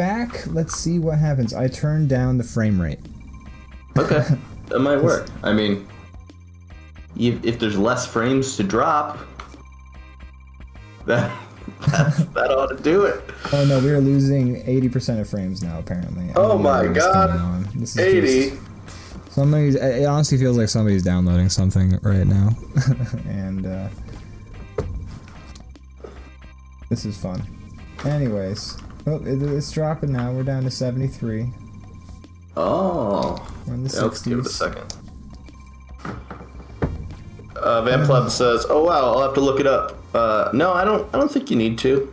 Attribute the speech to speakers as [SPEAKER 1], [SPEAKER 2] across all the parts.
[SPEAKER 1] back. Let's see what happens. I turned down the frame rate.
[SPEAKER 2] Okay, that might work. I mean, if, if there's less frames to drop, that that ought to do it.
[SPEAKER 1] Oh no, we are losing 80% of frames now. Apparently.
[SPEAKER 2] Oh my God.
[SPEAKER 1] This is
[SPEAKER 2] Eighty.
[SPEAKER 1] just- Somebody's. It honestly feels like somebody's downloading something right now, and uh, this is fun. Anyways, oh, it, it's dropping now. We're down to 73.
[SPEAKER 2] Oh.
[SPEAKER 1] We're in the
[SPEAKER 2] Yeah, let's give it a second. Uh, Van Pleb says, "Oh wow, I'll have to look it up." Uh, no, I don't. I don't think you need to.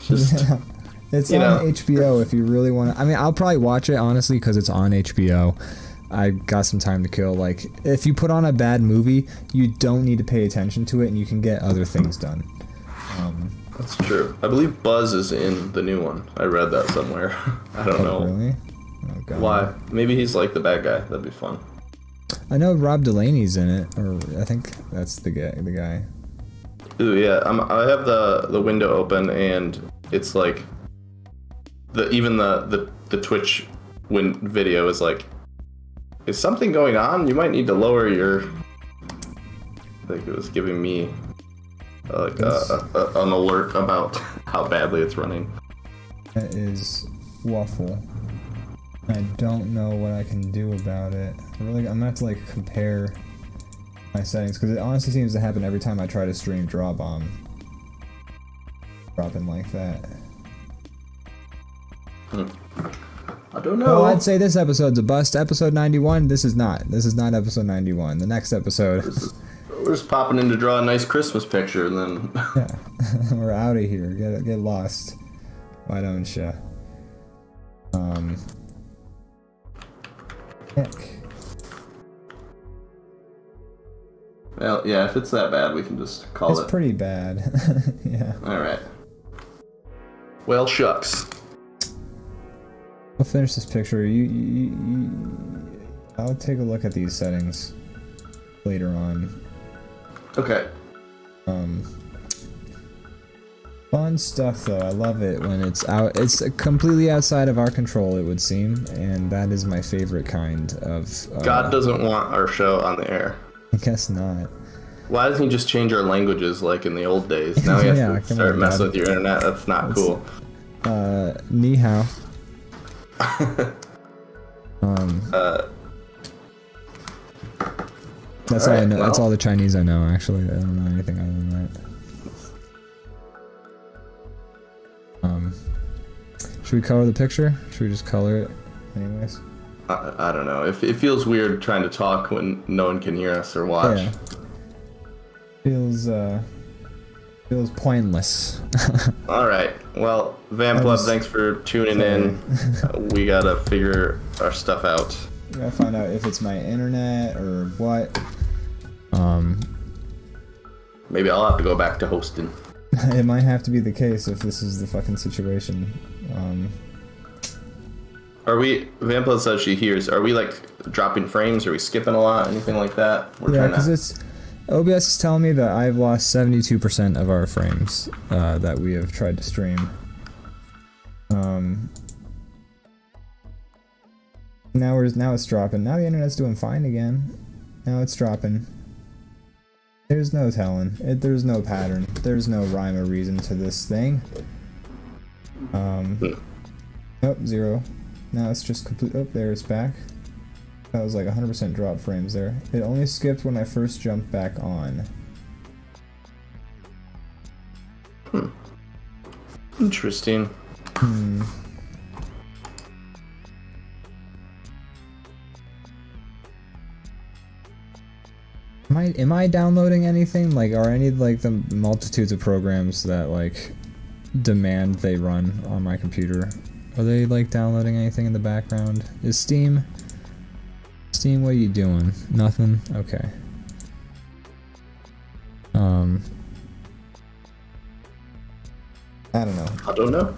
[SPEAKER 2] Just
[SPEAKER 1] It's on
[SPEAKER 2] know.
[SPEAKER 1] HBO if you really want to. I mean, I'll probably watch it honestly because it's on HBO. I got some time to kill. Like, if you put on a bad movie, you don't need to pay attention to it, and you can get other things done. Um,
[SPEAKER 2] that's true. I believe Buzz is in the new one. I read that somewhere. I don't know oh,
[SPEAKER 1] really? Oh,
[SPEAKER 2] why. Maybe he's like the bad guy. That'd be fun.
[SPEAKER 1] I know Rob Delaney's in it, or I think that's the guy. The guy.
[SPEAKER 2] Ooh, yeah. I'm, I have the the window open, and it's like the even the the, the Twitch win video is like, is something going on? You might need to lower your. I think it was giving me like a, a, a- an alert about how badly it's running.
[SPEAKER 1] That is waffle. I don't know what I can do about it. I really, I'm gonna have to like compare my settings because it honestly seems to happen every time I try to stream DrawBomb. Dropping like that. Hmm.
[SPEAKER 2] I don't know.
[SPEAKER 1] Well, I'd say this episode's a bust. Episode 91. This is not. This is not episode 91. The next episode.
[SPEAKER 2] We're just popping in to draw a nice Christmas picture, and then
[SPEAKER 1] Yeah, we're out of here. Get get lost. Why don't you? Um. Heck.
[SPEAKER 2] well, yeah. If it's that bad, we can just call
[SPEAKER 1] It's
[SPEAKER 2] it.
[SPEAKER 1] It's pretty bad. yeah.
[SPEAKER 2] All right. Well, shucks.
[SPEAKER 1] I'll finish this picture. You, you, you, I'll take a look at these settings later on.
[SPEAKER 2] Okay.
[SPEAKER 1] Um, fun stuff though. I love it when it's out. It's completely outside of our control, it would seem, and that is my favorite kind of. Uh,
[SPEAKER 2] God doesn't want our show on the air.
[SPEAKER 1] I guess not.
[SPEAKER 2] Why doesn't he just change our languages like in the old days? Now he has
[SPEAKER 1] Yeah,
[SPEAKER 2] to start
[SPEAKER 1] on,
[SPEAKER 2] messing
[SPEAKER 1] God.
[SPEAKER 2] with your internet. That's not cool.
[SPEAKER 1] Uh, ni hao. Um,
[SPEAKER 2] Uh,
[SPEAKER 1] that's all, I
[SPEAKER 2] alright,
[SPEAKER 1] know. That's all the Chinese I know. Actually, I don't know anything other than that. Um, should we color the picture? Should we just color it, anyways?
[SPEAKER 2] I, I don't know. It, it feels weird trying to talk when no one can hear us or watch.
[SPEAKER 1] Yeah. Feels uh, feels pointless.
[SPEAKER 2] All right. Well,
[SPEAKER 1] I
[SPEAKER 2] Pleb,
[SPEAKER 1] was-
[SPEAKER 2] thanks for tuning in. Uh, we gotta figure our stuff out.
[SPEAKER 1] I gotta find out if it's my internet or what. Um,
[SPEAKER 2] Maybe I'll have to go back to hosting.
[SPEAKER 1] it might have to be the case if this is the fucking situation. Um,
[SPEAKER 2] Are we? Van Pleb says she hears. Are we like dropping frames? Are we skipping a lot? Anything like that? We're
[SPEAKER 1] yeah, because
[SPEAKER 2] to.
[SPEAKER 1] it's OBS is telling me that I've lost 72% of our frames uh, that we have tried to stream. Um, now we're now it's dropping. Now the internet's doing fine again. Now it's dropping. There's no telling. It, there's no pattern. There's no rhyme or reason to this thing. Um. Oh, zero. Now it's just complete. Oh, there it's back. That was like 100% drop frames there. It only skipped when I first jumped back on.
[SPEAKER 2] Interesting.
[SPEAKER 1] Hmm. Am I am I downloading anything? Like are any like the multitudes of programs that like demand they run on my computer? Are they like downloading anything in the background? Is Steam Steam what are you doing? Nothing? Okay. Um I don't know.
[SPEAKER 2] I don't know.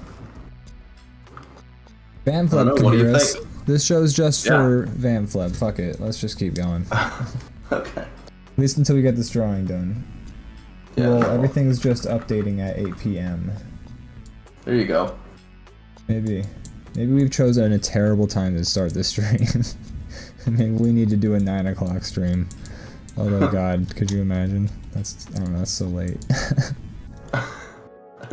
[SPEAKER 1] Vanfleb
[SPEAKER 2] I
[SPEAKER 1] can hear us.
[SPEAKER 2] think?
[SPEAKER 1] This show's just
[SPEAKER 2] Yeah.
[SPEAKER 1] for Vanfleb. Fuck it. Let's just keep going. At least until we get this drawing done.
[SPEAKER 2] Yeah.
[SPEAKER 1] well, everything's just updating at 8 p.m.
[SPEAKER 2] There you go.
[SPEAKER 1] Maybe. Maybe we've chosen a terrible time to start this stream. Maybe we need to do a 9 o'clock stream. Although, God, could you imagine? That's, I don't know, that's so late.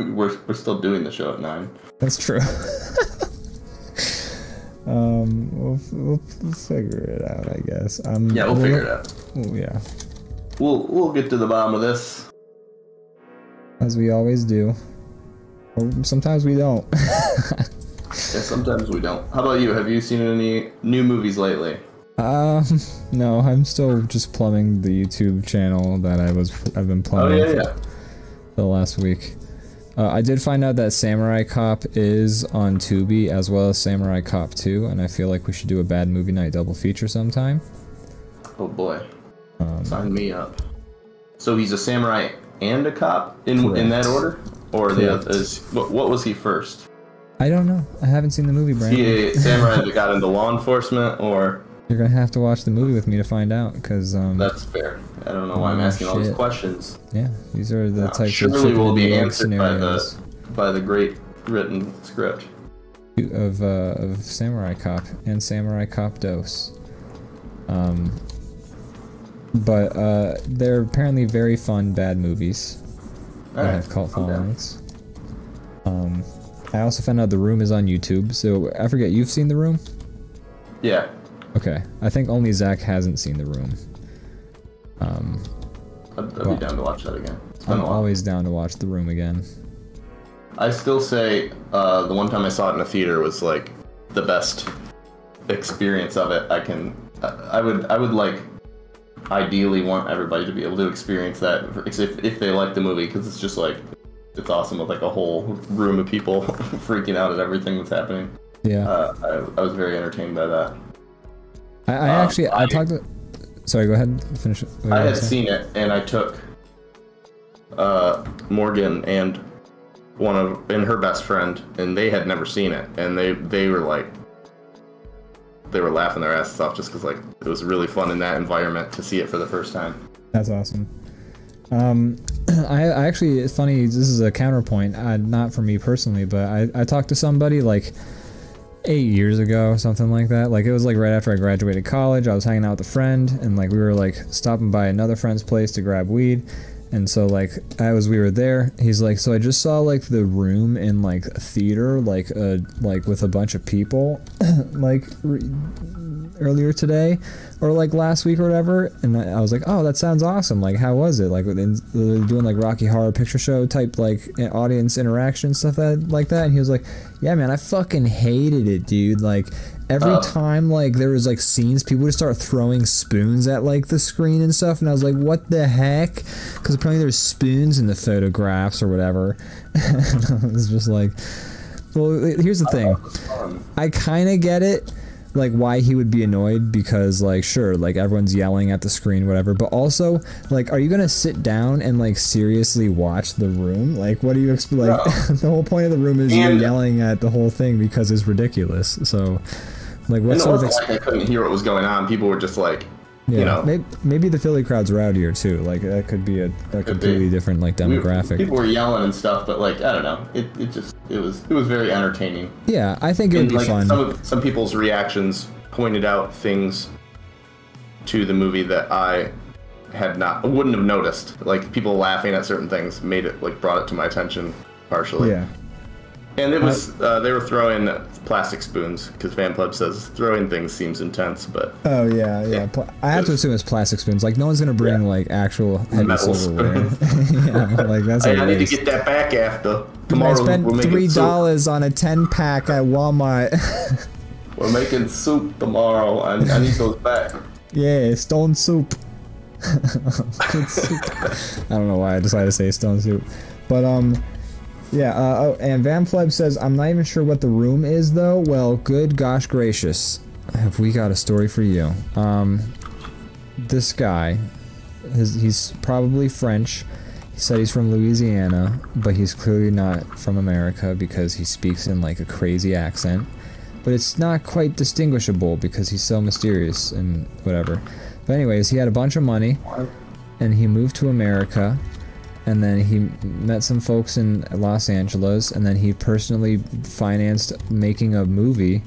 [SPEAKER 2] we're, we're still doing the show at 9.
[SPEAKER 1] That's true. um, we'll, we'll, we'll, figure it out, I guess. Um,
[SPEAKER 2] yeah, we'll, we'll figure it out.
[SPEAKER 1] yeah.
[SPEAKER 2] We'll, we'll get to the bottom of this.
[SPEAKER 1] As we always do. Or sometimes we don't.
[SPEAKER 2] yeah, sometimes we don't. How about you? Have you seen any new movies lately?
[SPEAKER 1] Um, no, I'm still just plumbing the YouTube channel that I was I've been plumbing
[SPEAKER 2] oh, yeah, yeah.
[SPEAKER 1] the last week. Uh, I did find out that Samurai Cop is on Tubi as well as Samurai Cop 2, and I feel like we should do a bad movie night double feature sometime.
[SPEAKER 2] Oh boy, um, sign me up. So he's a samurai and a cop in correct. in that order, or correct. the is what, what was he first?
[SPEAKER 1] I don't know. I haven't seen the movie, Brandon.
[SPEAKER 2] He a samurai that got into law enforcement, or
[SPEAKER 1] you're gonna have to watch the movie with me to find out, because um,
[SPEAKER 2] that's fair. I don't know why I'm oh, asking shit. all these questions.
[SPEAKER 1] Yeah, these are the types
[SPEAKER 2] surely
[SPEAKER 1] of
[SPEAKER 2] will be answered scenarios. by the by the great written script
[SPEAKER 1] of uh, of Samurai Cop and Samurai Cop Dos. Um, but uh, they're apparently very fun bad movies that right. have cult followings. Um, I also found out The Room is on YouTube, so I forget you've seen The Room.
[SPEAKER 2] Yeah.
[SPEAKER 1] Okay, I think only Zach hasn't seen The Room. Um,
[SPEAKER 2] I'd, I'd well, be down to watch that again.
[SPEAKER 1] I'm always down to watch The Room again.
[SPEAKER 2] I still say uh, the one time I saw it in a theater was like the best experience of it. I can, I would, I would like ideally want everybody to be able to experience that if, if they like the movie because it's just like it's awesome with like a whole room of people freaking out at everything that's happening.
[SPEAKER 1] Yeah,
[SPEAKER 2] uh, I, I was very entertained by that.
[SPEAKER 1] I, I um, actually I, I, talked to. Sorry, go ahead. And finish. It.
[SPEAKER 2] I had seen it, and I took uh, Morgan and one of and her best friend, and they had never seen it, and they they were like they were laughing their asses off just because like it was really fun in that environment to see it for the first time.
[SPEAKER 1] That's awesome. Um, I, I actually it's funny. This is a counterpoint, uh, not for me personally, but I I talked to somebody like eight years ago, something like that. Like it was like right after I graduated college. I was hanging out with a friend, and like we were like stopping by another friend's place to grab weed. And so like as we were there, he's like, so I just saw like the room in like a theater, like a like with a bunch of people, like earlier today, or like last week or whatever. And I was like, oh, that sounds awesome. Like, how was it? Like doing like Rocky Horror Picture Show type like audience interaction stuff that like that. And he was like, yeah, man, I fucking hated it, dude. Like every uh, time like there was like scenes people would start throwing spoons at like the screen and stuff and i was like what the heck? Because apparently there's spoons in the photographs or whatever. It was just like well here's the thing. I kind of get it like why he would be annoyed because like sure like everyone's yelling at the screen whatever but also like are you gonna sit down and like seriously watch the room? Like what do you expect like the whole point of the room is and, you're yelling at the whole thing because it's ridiculous so like what sort of?
[SPEAKER 2] I couldn't hear what was going on. People were just like, yeah, you know,
[SPEAKER 1] maybe, maybe the Philly crowd's rowdier too. Like that could be a, a completely be. different like demographic.
[SPEAKER 2] We, people were yelling and stuff, but like I don't know, it, it just it was it was very entertaining.
[SPEAKER 1] Yeah, I think it would be
[SPEAKER 2] like,
[SPEAKER 1] fun.
[SPEAKER 2] Some of, some people's reactions pointed out things to the movie that I had not wouldn't have noticed. Like people laughing at certain things made it like brought it to my attention partially.
[SPEAKER 1] Yeah.
[SPEAKER 2] And it was uh, they were throwing plastic spoons because Van Pleb says throwing things seems intense, but
[SPEAKER 1] oh yeah, yeah. Pl- I have to assume it's plastic spoons. Like no one's gonna bring yeah. like actual heavy Metal silverware. yeah, like that's.
[SPEAKER 2] Hey, I need to get that back after tomorrow.
[SPEAKER 1] I spent three dollars on a ten pack at Walmart.
[SPEAKER 2] we're making soup tomorrow. I, I need those back.
[SPEAKER 1] Yeah, stone soup. soup. I don't know why I decided to say stone soup, but um. Yeah, uh, oh, and Van Fleb says, I'm not even sure what the room is, though. Well, good gosh gracious. Have we got a story for you? Um, this guy, his, he's probably French. He said he's from Louisiana, but he's clearly not from America because he speaks in like a crazy accent. But it's not quite distinguishable because he's so mysterious and whatever. But anyways, he had a bunch of money, and he moved to America and then he met some folks in Los Angeles, and then he personally financed making a movie.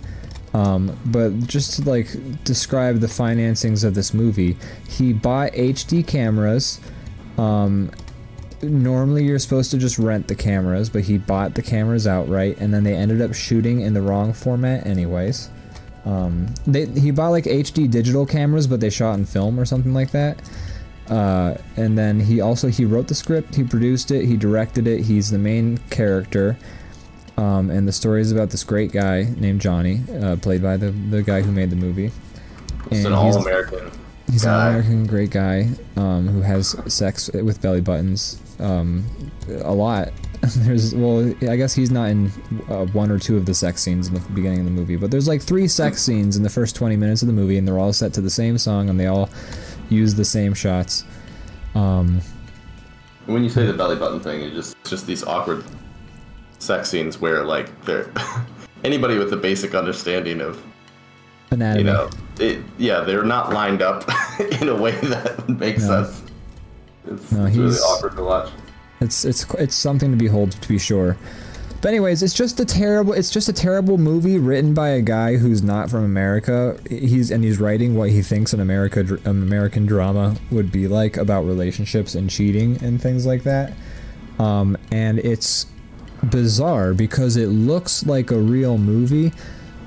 [SPEAKER 1] Um, but just to like describe the financings of this movie, he bought HD cameras. Um, normally you're supposed to just rent the cameras, but he bought the cameras outright, and then they ended up shooting in the wrong format anyways. Um, they, he bought like HD digital cameras, but they shot in film or something like that. Uh, and then he also he wrote the script, he produced it, he directed it. He's the main character. Um, and the story is about this great guy named Johnny, uh, played by the the guy who made the movie.
[SPEAKER 2] It's an
[SPEAKER 1] he's-
[SPEAKER 2] all-American.
[SPEAKER 1] He's an. American great guy um, who has sex with belly buttons um, a lot. There's well, I guess he's not in uh, one or two of the sex scenes in the beginning of the movie, but there's like three sex scenes in the first 20 minutes of the movie, and they're all set to the same song, and they all use the same shots. Um,
[SPEAKER 2] When you say the belly button thing, it's just it's just these awkward sex scenes where like they're anybody with a basic understanding of
[SPEAKER 1] anatomy.
[SPEAKER 2] you know it yeah they're not lined up in a way that makes
[SPEAKER 1] No.
[SPEAKER 2] sense. It's,
[SPEAKER 1] No,
[SPEAKER 2] it's really awkward to watch.
[SPEAKER 1] It's it's it's something to behold to be sure. But anyways, it's just a terrible it's just a terrible movie written by a guy who's not from America. He's and he's writing what he thinks an America an American drama would be like about relationships and cheating and things like that. Um, and it's bizarre because it looks like a real movie,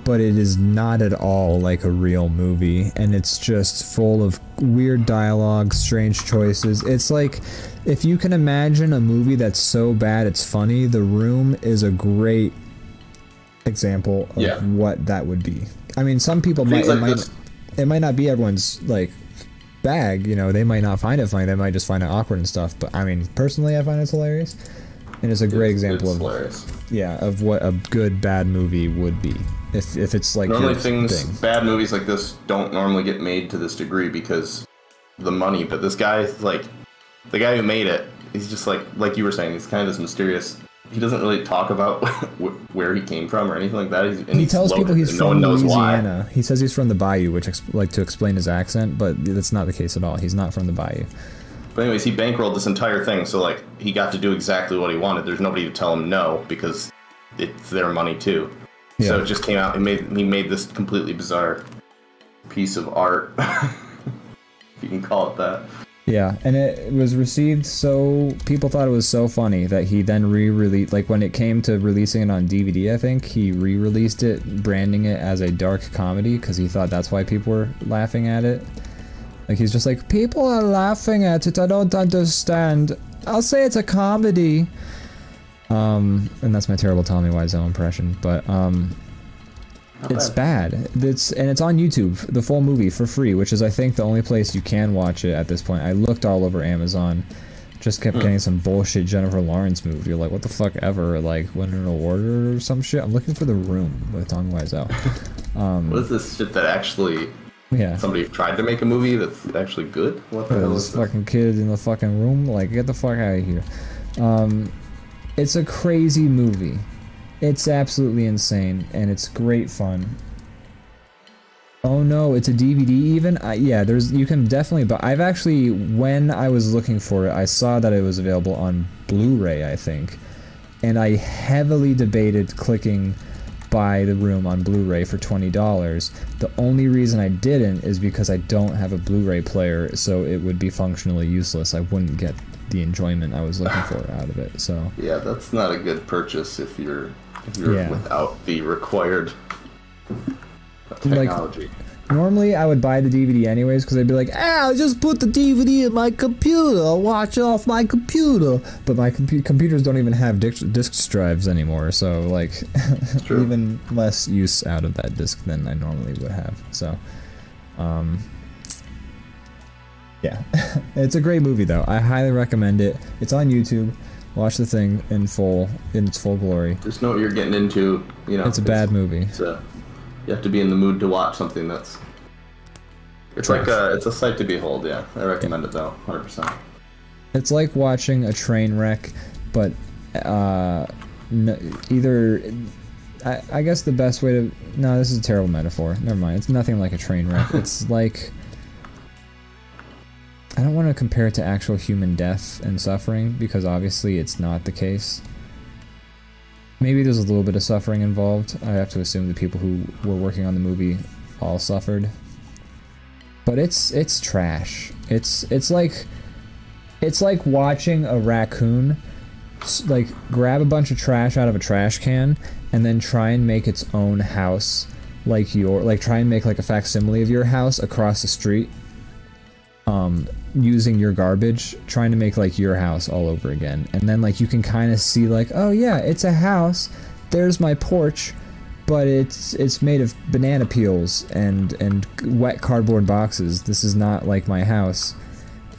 [SPEAKER 1] but it is not at all like a real movie and it's just full of weird dialogue, strange choices. It's like if you can imagine a movie that's so bad it's funny, The Room is a great example of
[SPEAKER 2] Yeah.
[SPEAKER 1] what that would be. I mean, some people might
[SPEAKER 2] Things
[SPEAKER 1] it, might it might not be everyone's like bag, you know, they might not find it funny, they might just find it awkward and stuff, but I mean, personally I find it's hilarious. And it's a great
[SPEAKER 2] It's-
[SPEAKER 1] example
[SPEAKER 2] it's
[SPEAKER 1] of
[SPEAKER 2] hilarious.
[SPEAKER 1] yeah, of what a good bad movie would be. If if it's like
[SPEAKER 2] Normally, things
[SPEAKER 1] thing.
[SPEAKER 2] bad movies like this don't normally get made to this degree because the money. But this guy, like the guy who made it, he's just like like you were saying. He's kind of this mysterious. He doesn't really talk about where he came from or anything like that. He's, and
[SPEAKER 1] He tells people he's from
[SPEAKER 2] no one knows why.
[SPEAKER 1] Louisiana. He says he's from the Bayou, which ex- like to explain his accent, but that's not the case at all. He's not from the Bayou.
[SPEAKER 2] But anyways, he bankrolled this entire thing, so like he got to do exactly what he wanted. There's nobody to tell him no because it's their money too. So it just came out. He made he made this completely bizarre piece of art, if you can call it that.
[SPEAKER 1] Yeah, and it was received so people thought it was so funny that he then re-released like when it came to releasing it on DVD, I think he re-released it branding it as a dark comedy cuz he thought that's why people were laughing at it. Like he's just like people are laughing at it. I don't understand. I'll say it's a comedy. Um and that's my terrible Tommy Wiseau impression, but um it's
[SPEAKER 2] bad.
[SPEAKER 1] It's and it's on YouTube, the full movie for free, which is I think the only place you can watch it at this point. I looked all over Amazon, just kept getting some bullshit Jennifer Lawrence movie. You're like, what the fuck ever? Like win an award or some shit. I'm looking for The Room with Tom Wiseau. Um,
[SPEAKER 2] What is this shit that actually
[SPEAKER 1] yeah.
[SPEAKER 2] somebody tried to make a movie that's actually good? What the hell is this?
[SPEAKER 1] fucking kid in the fucking room, like get the fuck out of here. Um, it's a crazy movie. It's absolutely insane, and it's great fun. Oh no, it's a DVD even? I, yeah, there's you can definitely but I've actually when I was looking for it, I saw that it was available on Blu-ray, I think. And I heavily debated clicking buy the room on Blu-ray for $20. The only reason I didn't is because I don't have a Blu-ray player, so it would be functionally useless. I wouldn't get the enjoyment I was looking for out of it. So,
[SPEAKER 2] Yeah, that's not a good purchase if you're if you're
[SPEAKER 1] Yeah.
[SPEAKER 2] without the required
[SPEAKER 1] Like-
[SPEAKER 2] technology.
[SPEAKER 1] Normally, I would buy the DVD anyways because I'd be like, ah, I'll just put the DVD in my computer. I'll watch it off my computer. But my compu- computers don't even have disk, disk drives anymore, so like, even less use out of that disc than I normally would have. So, um, yeah, it's a great movie though. I highly recommend it. It's on YouTube. Watch the thing in full, in its full glory.
[SPEAKER 2] Just know what you're getting into. You know,
[SPEAKER 1] It's a bad movie.
[SPEAKER 2] It's a, you have to be in the mood to watch something that's. It's like a, it's a sight to behold. Yeah, I recommend it though, hundred percent.
[SPEAKER 1] It's like watching a train wreck, but uh, n- either. I, I guess the best way to. No, this is a terrible metaphor. Never mind. It's nothing like a train wreck. It's like. I don't want to compare it to actual human death and suffering because obviously it's not the case. Maybe there's a little bit of suffering involved. I have to assume the people who were working on the movie all suffered. But it's it's trash. It's it's like it's like watching a raccoon like grab a bunch of trash out of a trash can and then try and make its own house like your like try and make like a facsimile of your house across the street um using your garbage trying to make like your house all over again and then like you can kind of see like oh yeah it's a house there's my porch but it's it's made of banana peels and and wet cardboard boxes this is not like my house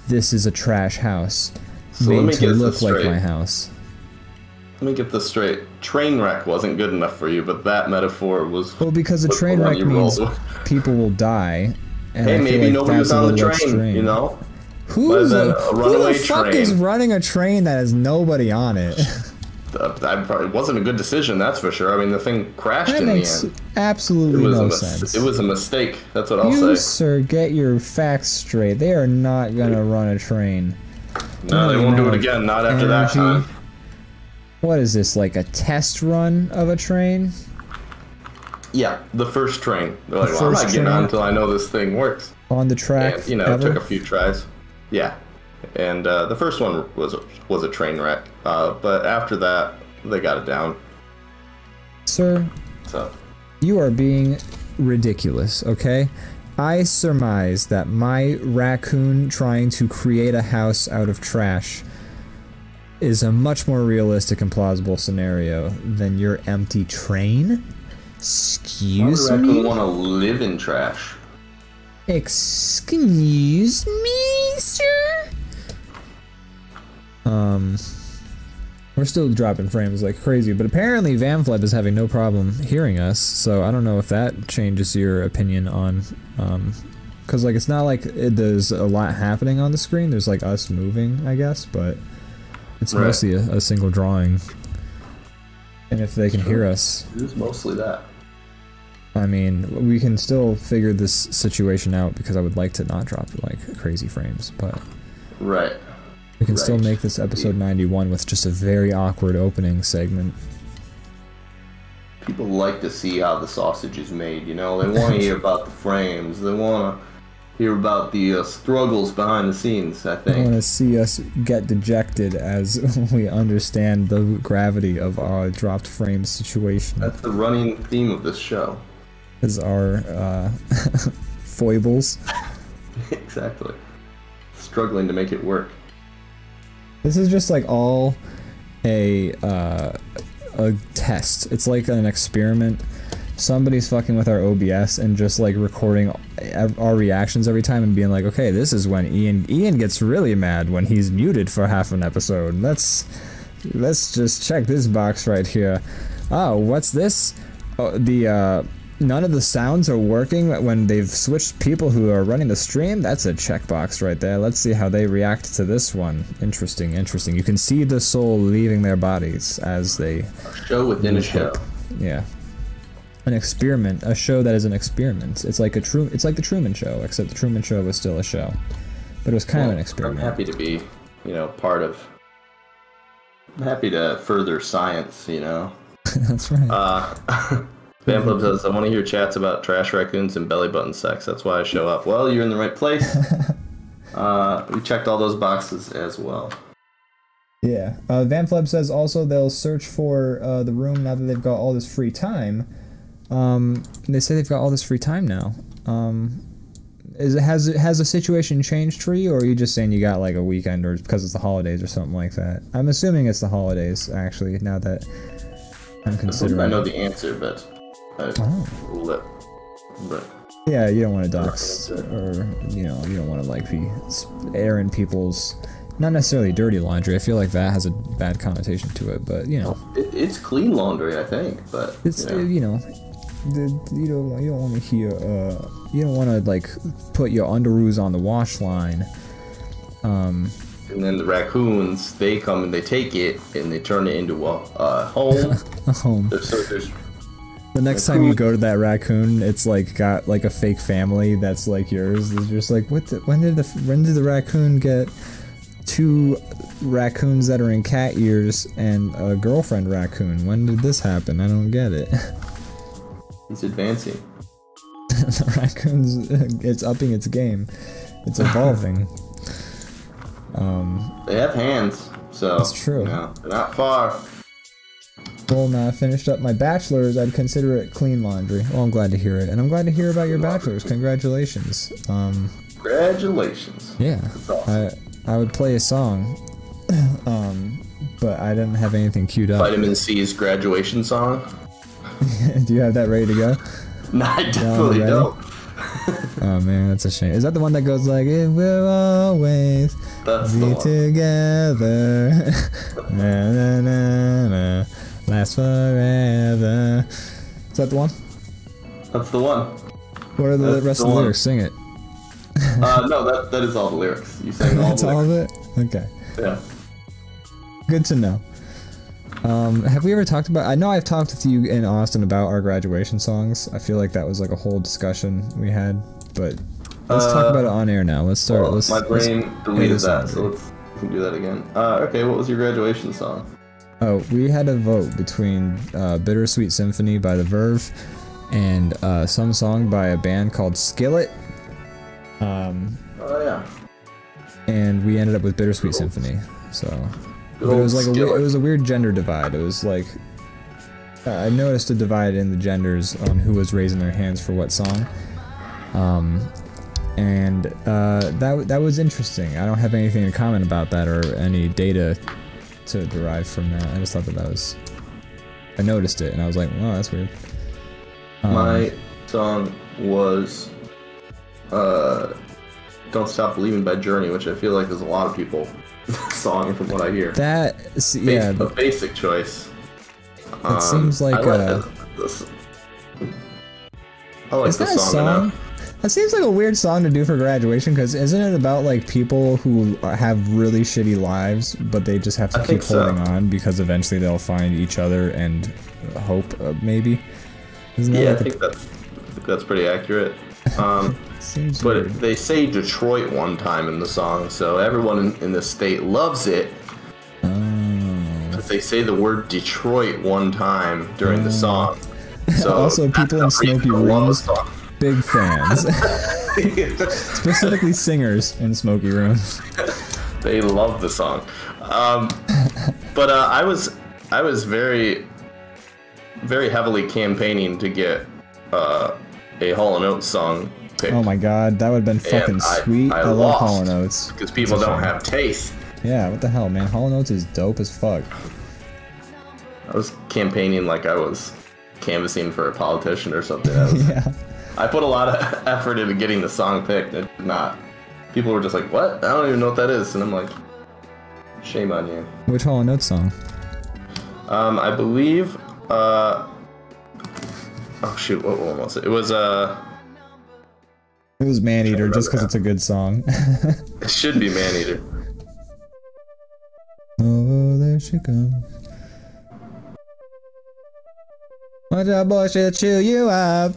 [SPEAKER 1] this is a trash house
[SPEAKER 2] So let
[SPEAKER 1] made
[SPEAKER 2] me
[SPEAKER 1] to
[SPEAKER 2] get this
[SPEAKER 1] look like my house
[SPEAKER 2] Let me get this straight. Train wreck wasn't good enough for you, but that metaphor was.
[SPEAKER 1] well because a train wreck means people will die and
[SPEAKER 2] Hey,
[SPEAKER 1] I feel
[SPEAKER 2] maybe
[SPEAKER 1] like
[SPEAKER 2] nobody was on the train,
[SPEAKER 1] extreme.
[SPEAKER 2] you know?
[SPEAKER 1] Who's a,
[SPEAKER 2] a
[SPEAKER 1] who the fuck
[SPEAKER 2] train.
[SPEAKER 1] is running a train that has nobody on it?
[SPEAKER 2] Uh, That probably wasn't a good decision, that's for sure. I mean, the thing crashed
[SPEAKER 1] that
[SPEAKER 2] in the end.
[SPEAKER 1] Absolutely no sense.
[SPEAKER 2] it was a mistake. That's what I'll
[SPEAKER 1] you,
[SPEAKER 2] say.
[SPEAKER 1] sir, get your facts straight. They are not gonna run a train.
[SPEAKER 2] No, they won't do it again. Not after that time.
[SPEAKER 1] What is this, like a test run of a train?
[SPEAKER 2] Yeah, the first train. They're like,
[SPEAKER 1] The
[SPEAKER 2] well, I'm not getting on until I know this thing works.
[SPEAKER 1] On the track
[SPEAKER 2] And, you know,
[SPEAKER 1] ever?
[SPEAKER 2] it took a few tries. Yeah. And uh, the first one was was a train wreck. Uh, but after that, they got it down.
[SPEAKER 1] Sir,
[SPEAKER 2] So
[SPEAKER 1] you are being ridiculous, okay? I surmise that my raccoon trying to create a house out of trash is a much more realistic and plausible scenario than your empty train. Excuse
[SPEAKER 2] a raccoon want to live in trash?
[SPEAKER 1] Excuse me, Um, we're still dropping frames like crazy, but apparently VanFleb is having no problem hearing us, so I don't know if that changes your opinion on, um, because like it's not like it, there's a lot happening on the screen. There's like us moving, I guess, but it's
[SPEAKER 2] Right.
[SPEAKER 1] mostly a, a single drawing. And if they can hear us,
[SPEAKER 2] it's mostly that.
[SPEAKER 1] I mean, we can still figure this situation out because I would like to not drop like crazy frames, but
[SPEAKER 2] Right.
[SPEAKER 1] We can still make this episode 91 with just a very awkward opening segment.
[SPEAKER 2] People like to see how the sausage is made. You know, they want to hear about the frames. They want to hear about the uh, struggles behind the scenes. I think.
[SPEAKER 1] I want to see us get dejected as we understand the gravity of our dropped frame situation.
[SPEAKER 2] That's the running theme of this show.
[SPEAKER 1] As our uh, foibles.
[SPEAKER 2] exactly. Struggling to make it work.
[SPEAKER 1] This is just like all a uh, a test. It's like an experiment. Somebody's fucking with our OBS and just like recording our reactions every time and being like, okay, this is when Ian Ian gets really mad when he's muted for half an episode. Let's let's just check this box right here. Oh, what's this? Oh, the uh, none of the sounds are working when they've switched people who are running the stream. That's a checkbox right there. Let's see how they react to this one. Interesting, interesting. You can see the soul leaving their bodies as they,
[SPEAKER 2] Show within a show.
[SPEAKER 1] yeah. An experiment, a show that is an experiment. It's like a true, it's like the Truman Show, except the Truman Show was still a show, but it was kind of an experiment.
[SPEAKER 2] I'm happy to be, you know, part of. I'm happy to further science. You know.
[SPEAKER 1] That's right.
[SPEAKER 2] Uh, Fanflip says, I want to hear chats about trash raccoons and belly button sex. That's why I show up. Well, you're in the right place. uh, we checked all those boxes as well.
[SPEAKER 1] Yeah. Uh, Van Fleb says also they'll search for uh, the room now that they've got all this free time. Um, they say they've got all this free time now. Um, is it has it has the situation changed for you, or are you just saying you got like a weekend, or because it's the holidays or something like that? I'm assuming it's the holidays actually. Now that I'm considering.
[SPEAKER 2] I know the answer, but
[SPEAKER 1] Oh.
[SPEAKER 2] will let. But
[SPEAKER 1] Yeah, you don't want to dox, or you know, you don't want to like be airing people's, not necessarily dirty laundry. I feel like that has a bad connotation to it, but you know.
[SPEAKER 2] it, it's clean laundry, I think. But
[SPEAKER 1] It's
[SPEAKER 2] you know.
[SPEAKER 1] you know, the, you don't you don't want to hear uh you don't want to like put your underoos on the wash line. Um,
[SPEAKER 2] and then the raccoons, they come and they take it and they turn it into a, a home.
[SPEAKER 1] a home.
[SPEAKER 2] So there's
[SPEAKER 1] The next time you go to that raccoon, it's like got like a fake family that's like yours. It's just like, what? The, when did the when did the raccoon get two raccoons that are in cat ears and a girlfriend raccoon? When did this happen? I don't get it.
[SPEAKER 2] He's advancing.
[SPEAKER 1] the raccoon's it's upping its game. It's evolving. um,
[SPEAKER 2] They have hands, so
[SPEAKER 1] That's true.
[SPEAKER 2] You know, they're not far.
[SPEAKER 1] Well, now I finished up my bachelor's. I'd consider it clean laundry. Well, I'm glad to hear it, and I'm glad to hear about your bachelor's. Congratulations. Um,
[SPEAKER 2] Congratulations.
[SPEAKER 1] yeah.
[SPEAKER 2] Awesome.
[SPEAKER 1] I I would play a song, um, but I didn't have anything queued up.
[SPEAKER 2] Vitamin C's graduation song.
[SPEAKER 1] Do you have that ready to go?
[SPEAKER 2] No, I definitely
[SPEAKER 1] ready?
[SPEAKER 2] don't.
[SPEAKER 1] Oh man, that's a shame. Is that the one that goes like, "It will always
[SPEAKER 2] That's
[SPEAKER 1] be together, na na na na, last forever"? Is that the one?
[SPEAKER 2] That's the one.
[SPEAKER 1] What are the
[SPEAKER 2] That's
[SPEAKER 1] rest
[SPEAKER 2] the
[SPEAKER 1] of the
[SPEAKER 2] one.
[SPEAKER 1] lyrics? Sing it.
[SPEAKER 2] Uh, no, that that is all the lyrics. You sang all
[SPEAKER 1] That's all of it. Okay.
[SPEAKER 2] Yeah.
[SPEAKER 1] Good to know. Um, have we ever talked about? I know I've talked with you in Austin about our graduation songs. I feel like that was like a whole discussion we had, but let's talk
[SPEAKER 2] Uh,
[SPEAKER 1] about it on air now. Let's start.
[SPEAKER 2] Well,
[SPEAKER 1] let's,
[SPEAKER 2] my
[SPEAKER 1] let's-
[SPEAKER 2] brain deleted that, so let's we can do that again. Uh, okay, what was your graduation song?
[SPEAKER 1] Oh, we had a vote between uh, "Bittersweet Symphony" by The Verve and uh, some song by a band called Skillet. Um,
[SPEAKER 2] Oh yeah.
[SPEAKER 1] and we ended up with "Bittersweet Symphony." So, but it was like a weird, it was a weird gender divide. It was like uh, I noticed a divide in the genders on who was raising their hands for what song. Um, and uh, that that was interesting. I don't have anything to comment about that or any data to derive from that. I just thought that that was. I noticed it and I was like, "Wow, that's weird." Um,
[SPEAKER 2] My song was uh, "Don't Stop Believing" by Journey, which I feel like is a lot of people song from what I hear.
[SPEAKER 1] that s-
[SPEAKER 2] Ba-
[SPEAKER 1] yeah,
[SPEAKER 2] a basic choice. Um,
[SPEAKER 1] seems like,
[SPEAKER 2] I
[SPEAKER 1] uh,
[SPEAKER 2] this. I like
[SPEAKER 1] Is
[SPEAKER 2] the
[SPEAKER 1] that a
[SPEAKER 2] song,
[SPEAKER 1] song? That seems like a weird song to do for graduation, because isn't it about like people who have really shitty lives, but they just have to
[SPEAKER 2] I
[SPEAKER 1] keep
[SPEAKER 2] think so.
[SPEAKER 1] holding on because eventually they'll find each other and hope, uh, maybe? Isn't
[SPEAKER 2] Yeah, I
[SPEAKER 1] like the-
[SPEAKER 2] think that's I think that's pretty accurate. Um, but
[SPEAKER 1] weird.
[SPEAKER 2] they say Detroit one time in the song, so everyone in, in the state loves it.
[SPEAKER 1] Oh.
[SPEAKER 2] They say the word Detroit one time during the song. So
[SPEAKER 1] Also, people in
[SPEAKER 2] the
[SPEAKER 1] smoky
[SPEAKER 2] love a
[SPEAKER 1] rooms. Big fans, specifically singers in smoky rooms.
[SPEAKER 2] they love the song. Um, but uh, I was I was very very heavily campaigning to get uh, a Hall and Oates song picked
[SPEAKER 1] Oh my god, that would have been fucking
[SPEAKER 2] I-
[SPEAKER 1] sweet.
[SPEAKER 2] I
[SPEAKER 1] I, love
[SPEAKER 2] lost.
[SPEAKER 1] Hall and Oates.
[SPEAKER 2] because people don't have taste.
[SPEAKER 1] Yeah, what the hell, man? Hall and Oates is dope as fuck.
[SPEAKER 2] I was campaigning like I was canvassing for a politician or something. Was-
[SPEAKER 1] yeah.
[SPEAKER 2] I put a lot of effort into getting the song picked. It did not. People were just like, "What? I don't even know what that is," and I'm like, "Shame on you."
[SPEAKER 1] Which Hall and Oates song?
[SPEAKER 2] Um, I believe. Uh, oh shoot, what one was it? It was uh,
[SPEAKER 1] It was Man Eater, just because it's a good song.
[SPEAKER 2] it should be Man Eater.
[SPEAKER 1] oh, there she comes. Watch out, boy, she'll chew you up.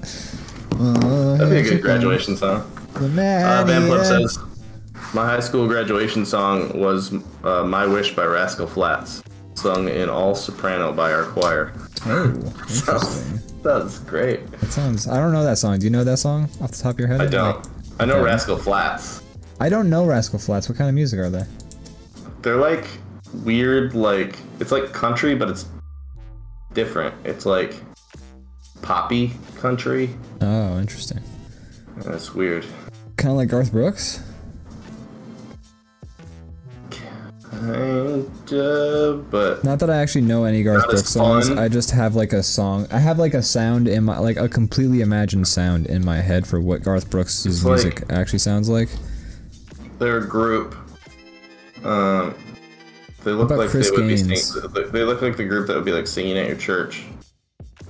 [SPEAKER 2] That'd be a good graduation song. Uh, Van Plip says, "My high school graduation song was uh, "My Wish" by Rascal Flatts, sung in all soprano by our choir."
[SPEAKER 1] Oh, interesting.
[SPEAKER 2] That's great.
[SPEAKER 1] That sounds. I don't know that song. Do you know that song off the top of your head?
[SPEAKER 2] I don't. I know
[SPEAKER 1] Okay.
[SPEAKER 2] Rascal Flatts.
[SPEAKER 1] I don't know Rascal Flatts. What kind of music are they?
[SPEAKER 2] They're like weird, like it's like country, but it's different. It's like poppy country.
[SPEAKER 1] Oh, interesting.
[SPEAKER 2] That's weird.
[SPEAKER 1] Kind of like Garth Brooks.
[SPEAKER 2] Kinda, but
[SPEAKER 1] Not that I actually know any Garth Brooks songs.
[SPEAKER 2] fun.
[SPEAKER 1] I just have like a song. I have like a sound in my like a completely imagined sound in my head for what Garth Brooks'
[SPEAKER 2] It's
[SPEAKER 1] music
[SPEAKER 2] like-
[SPEAKER 1] actually sounds like.
[SPEAKER 2] they're a group. Um, they look like
[SPEAKER 1] Chris
[SPEAKER 2] they would be
[SPEAKER 1] Gaines?
[SPEAKER 2] sing- They look like the group that would be like singing at your church.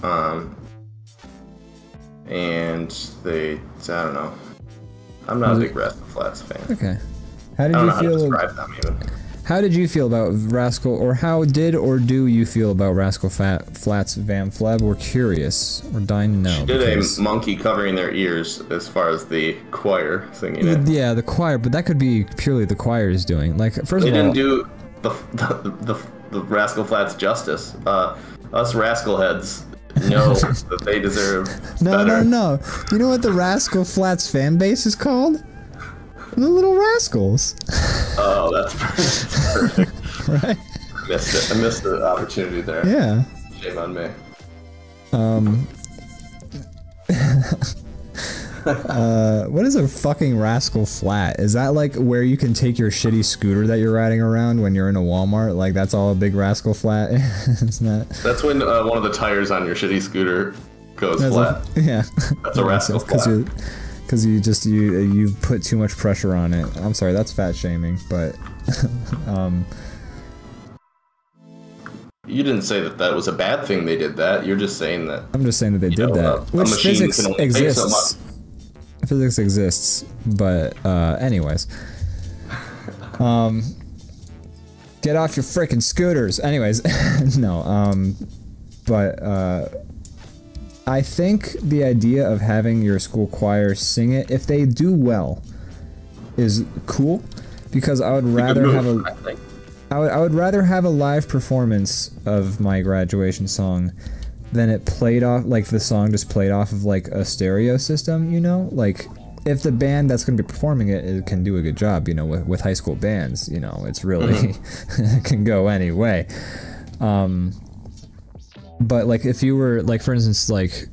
[SPEAKER 2] Um, and they, I don't know. I'm not
[SPEAKER 1] Was
[SPEAKER 2] a
[SPEAKER 1] it-
[SPEAKER 2] big Rascal Flatts fan.
[SPEAKER 1] Okay. How did
[SPEAKER 2] I don't
[SPEAKER 1] you
[SPEAKER 2] know how to
[SPEAKER 1] feel?
[SPEAKER 2] describe them even.
[SPEAKER 1] How did you feel about Rascal, or how did or do you feel about Rascal Fat, Flatts Van Fleb? We're curious. We're dying to know.
[SPEAKER 2] Did
[SPEAKER 1] because-
[SPEAKER 2] a monkey covering their ears as far as the choir singing it.
[SPEAKER 1] Yeah, the choir, but that could be purely the choir is doing. Like, first
[SPEAKER 2] They
[SPEAKER 1] of all,
[SPEAKER 2] didn't do the the, the, the Rascal Flatts justice. Uh, us Rascal heads know that they deserve
[SPEAKER 1] no,
[SPEAKER 2] better.
[SPEAKER 1] no, no. You know what the Rascal Flats fan base is called? The Little Rascals,
[SPEAKER 2] Oh, that's perfect.
[SPEAKER 1] right?
[SPEAKER 2] missed it. I missed the opportunity there.
[SPEAKER 1] Yeah.
[SPEAKER 2] Shame on me.
[SPEAKER 1] Um. uh, what is a fucking rascal flat? Is that like where you can take your shitty scooter that you're riding around when you're in a Walmart? Like that's all a big rascal flat? it's not.
[SPEAKER 2] That's when uh, one of the tires on your shitty scooter goes
[SPEAKER 1] That's
[SPEAKER 2] flat.
[SPEAKER 1] a- yeah.
[SPEAKER 2] That's a rascal
[SPEAKER 1] Because
[SPEAKER 2] flat.
[SPEAKER 1] you, because you just you you put too much pressure on it. I'm sorry, that's fat shaming, but um,
[SPEAKER 2] You didn't say that that was a bad thing they did that. You're just saying that.
[SPEAKER 1] I'm just saying that they did
[SPEAKER 2] know,
[SPEAKER 1] that,
[SPEAKER 2] a
[SPEAKER 1] which physics
[SPEAKER 2] can only so
[SPEAKER 1] exists. Physics exists, but uh, anyways, um, get off your freaking scooters. Anyways, no, um, but uh, I think the idea of having your school choir sing it, if they do well, is cool, because I would rather have a
[SPEAKER 2] move, I think.
[SPEAKER 1] I would, I would rather have a live performance of my graduation song than it played off like the song just played off of like a stereo system you know? Like if the band that's going to be performing it, it can do a good job you know with, with high school bands you know? It's really it can go any way um but like if you were like for instance like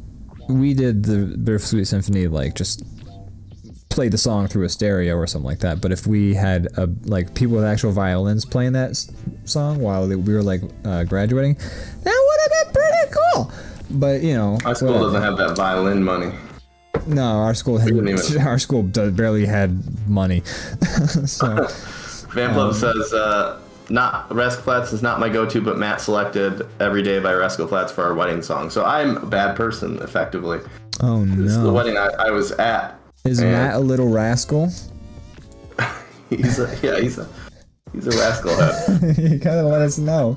[SPEAKER 1] we did the bittersweet symphony like just play the song through a stereo or something like that. But if we had a, like people with actual violins playing that s- song while we were like uh, graduating, that would have been pretty cool. But you know,
[SPEAKER 2] our school
[SPEAKER 1] whatever.
[SPEAKER 2] doesn't have that violin money.
[SPEAKER 1] No, our school had,
[SPEAKER 2] even-
[SPEAKER 1] our school barely had money. so
[SPEAKER 2] Van
[SPEAKER 1] Um,
[SPEAKER 2] says, uh, "Not Rascal Flatts is not my go-to, but Matt selected every day by Rascal Flatts for our wedding song. So I'm a bad person, effectively.
[SPEAKER 1] oh
[SPEAKER 2] This is the wedding I, I was at.
[SPEAKER 1] is
[SPEAKER 2] and
[SPEAKER 1] Matt a little rascal?
[SPEAKER 2] He's a, yeah, he's a he's a rascal
[SPEAKER 1] you gotta let us know.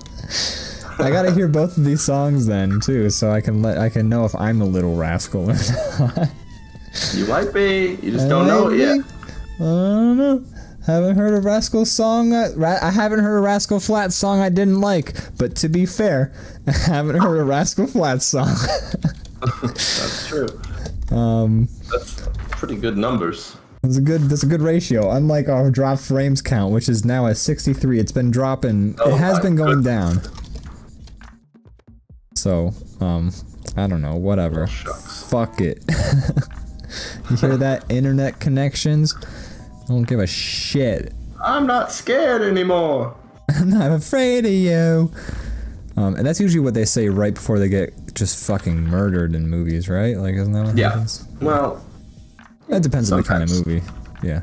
[SPEAKER 1] I gotta hear both of these songs then too, so I can let I can know if I'm a little rascal or not.
[SPEAKER 2] You might be. You just don't know it yet.
[SPEAKER 1] I don't know. Haven't heard a Rascal song. uh, Ra- I haven't heard a Rascal Flat song I didn't like. But to be fair, I haven't heard a Rascal Flat song.
[SPEAKER 2] That's true.
[SPEAKER 1] um,
[SPEAKER 2] That's pretty good numbers.
[SPEAKER 1] it's a good. That's a good ratio. Unlike our drop frames count, which is now at 63. It's been dropping.
[SPEAKER 2] Oh
[SPEAKER 1] it has been going
[SPEAKER 2] goodness.
[SPEAKER 1] down. So, um, I don't know. Whatever.
[SPEAKER 2] Shucks.
[SPEAKER 1] Fuck it. you hear that? Internet connections. I don't give a shit.
[SPEAKER 2] I'm not scared anymore.
[SPEAKER 1] I'm not afraid of you. Um, and that's usually what they say right before they get just fucking murdered in movies, right? Like, isn't that what
[SPEAKER 2] Yeah.
[SPEAKER 1] happens?
[SPEAKER 2] Well,
[SPEAKER 1] That depends on the kind of movie. Yeah.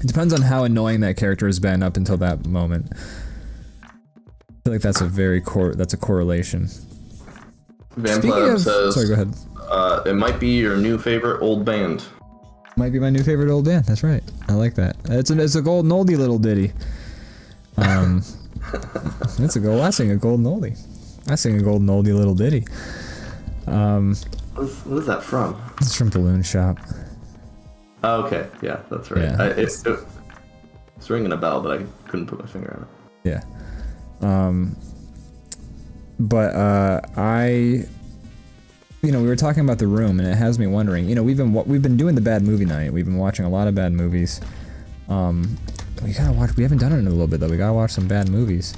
[SPEAKER 1] It depends on how annoying that character has been up until that moment. I feel like that's a very core. that's a correlation.
[SPEAKER 2] Van
[SPEAKER 1] Speaking
[SPEAKER 2] says
[SPEAKER 1] sorry, go ahead.
[SPEAKER 2] uh, it might be your new favorite old band.
[SPEAKER 1] Might be my new favorite old band. That's right. I like that. It's a it's a golden oldie little ditty. Um, it's a gold. I sing a golden oldie. I sing a golden oldie little ditty. Um,
[SPEAKER 2] What's, what is that from?
[SPEAKER 1] it's from Balloon Shop.
[SPEAKER 2] Oh, okay, yeah, that's right.
[SPEAKER 1] Yeah.
[SPEAKER 2] I, it's, it, it's ringing a bell, but I couldn't put my finger on it.
[SPEAKER 1] Yeah. Um, but uh, I, you know, we were talking about the room, and it has me wondering. You know, we've been wa- we've been doing the bad movie night. We've been watching a lot of bad movies. Um, we gotta watch. We haven't done it in a little bit though. We gotta watch some bad movies.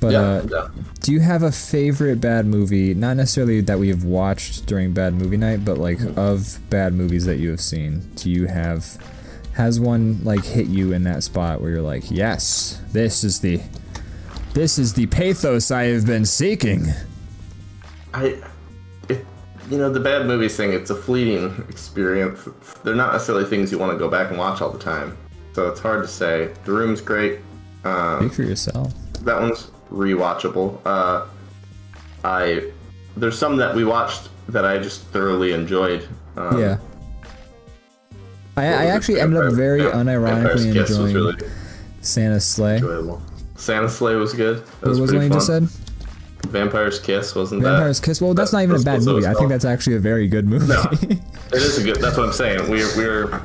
[SPEAKER 1] But
[SPEAKER 2] yeah,
[SPEAKER 1] uh,
[SPEAKER 2] yeah.
[SPEAKER 1] do you have a favorite bad movie? Not necessarily that we have watched during bad movie night, but like of bad movies that you have seen. Do you have? Has one like hit you in that spot where you're like, yes, this is the, this is the pathos I have been seeking.
[SPEAKER 2] I, it, you know, the bad movies thing. It's a fleeting experience. It's, they're not necessarily things you want to go back and watch all the time. So it's hard to say. The Room's great. Um,
[SPEAKER 1] Speak for yourself.
[SPEAKER 2] that one's rewatchable. Uh, I there's some that we watched that I just thoroughly enjoyed. Um,
[SPEAKER 1] Yeah. I, I
[SPEAKER 2] what was it?
[SPEAKER 1] actually ended up very unironically enjoying.
[SPEAKER 2] really-
[SPEAKER 1] Santa's Slay.
[SPEAKER 2] enjoyable. Santa Slay was good. That
[SPEAKER 1] What
[SPEAKER 2] was
[SPEAKER 1] was
[SPEAKER 2] pretty
[SPEAKER 1] Lane just said?
[SPEAKER 2] Vampire's Kiss wasn't
[SPEAKER 1] Vampire's
[SPEAKER 2] that?
[SPEAKER 1] Vampire's Kiss. Well, that's
[SPEAKER 2] that-
[SPEAKER 1] not even a bad
[SPEAKER 2] was
[SPEAKER 1] movie. I think that's actually a very good movie.
[SPEAKER 2] No. It is a good. That's what I'm saying. We we were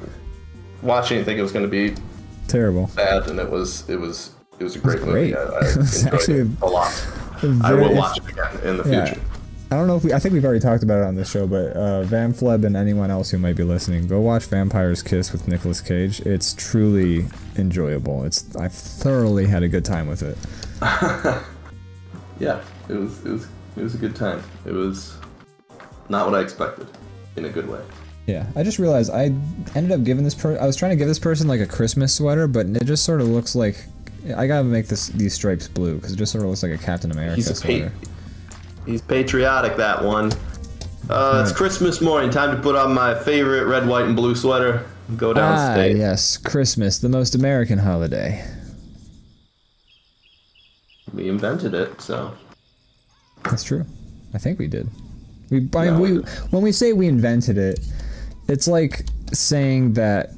[SPEAKER 2] watching and think it was going to be
[SPEAKER 1] Terrible.
[SPEAKER 2] bad, and it was it was it was a great,
[SPEAKER 1] great.
[SPEAKER 2] movie. I, I
[SPEAKER 1] It was
[SPEAKER 2] enjoyed
[SPEAKER 1] actually
[SPEAKER 2] it a lot. I will watch it again in the
[SPEAKER 1] Yeah.
[SPEAKER 2] future.
[SPEAKER 1] I don't know if we. I think we've already talked about it on this show, but uh, Van Fleb and anyone else who might be listening, go watch Vampire's Kiss with Nicolas Cage. It's truly enjoyable. It's I thoroughly had a good time with it.
[SPEAKER 2] Yeah, it was it was it was a good time. It was not what I expected in a good way.
[SPEAKER 1] Yeah, I just realized I ended up giving this per. I was trying to give this person like a Christmas sweater, but it just sort of looks like I gotta make this these stripes blue because it just sort of looks like a Captain America
[SPEAKER 2] He's a
[SPEAKER 1] sweater.
[SPEAKER 2] pa- he's patriotic. That one. Uh, it's Christmas morning. Time to put on my favorite red, white, and blue sweater. and Go
[SPEAKER 1] Ah, yes, Christmas, the most American holiday.
[SPEAKER 2] We invented it, so
[SPEAKER 1] That's true. I think we did. We, I mean,
[SPEAKER 2] No,
[SPEAKER 1] we when we say we invented it, it's like saying that.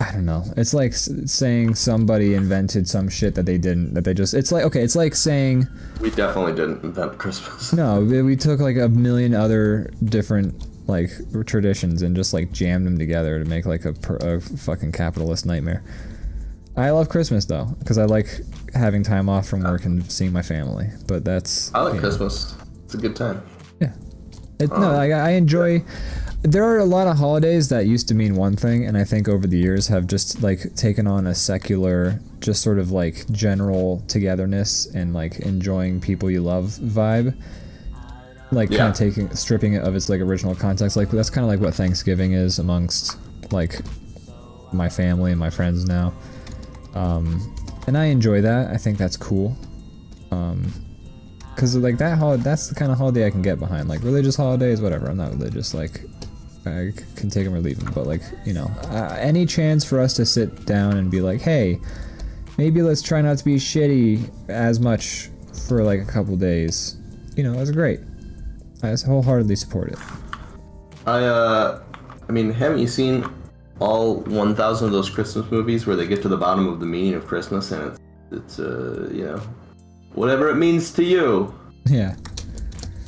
[SPEAKER 1] I don't know. It's like saying somebody invented some shit that they didn't. That they just. It's like okay. It's like saying
[SPEAKER 2] we definitely didn't invent Christmas.
[SPEAKER 1] no. We took like a million other different like traditions and just like jammed them together to make like a, a fucking capitalist nightmare. I love Christmas though because I like having time off from work and seeing my family. But that's
[SPEAKER 2] I like
[SPEAKER 1] you know.
[SPEAKER 2] Christmas. It's a good time.
[SPEAKER 1] Yeah. It, no, um, like, I enjoy. There are a lot of holidays that used to mean one thing, and I think over the years have just like taken on a secular, just sort of like general togetherness and like enjoying people you love vibe. Like
[SPEAKER 2] Yeah.
[SPEAKER 1] kind of taking stripping it of its like original context. Like that's kind of like what Thanksgiving is amongst like my family and my friends now. Um, and I enjoy that. I think that's cool. Um, Cause like that holiday, that's the kind of holiday I can get behind. Like religious holidays, whatever. I'm not religious. Like I can take them or leave them. But like you know, uh, any chance for us to sit down and be like, hey, maybe let's try not to be shitty as much for like a couple days. You know, that's great. I wholeheartedly support it.
[SPEAKER 2] I uh, I mean, haven't you seen all 1,000 of those Christmas movies where they get to the bottom of the meaning of Christmas and it's, it's uh, you know, whatever it means to you,
[SPEAKER 1] Yeah.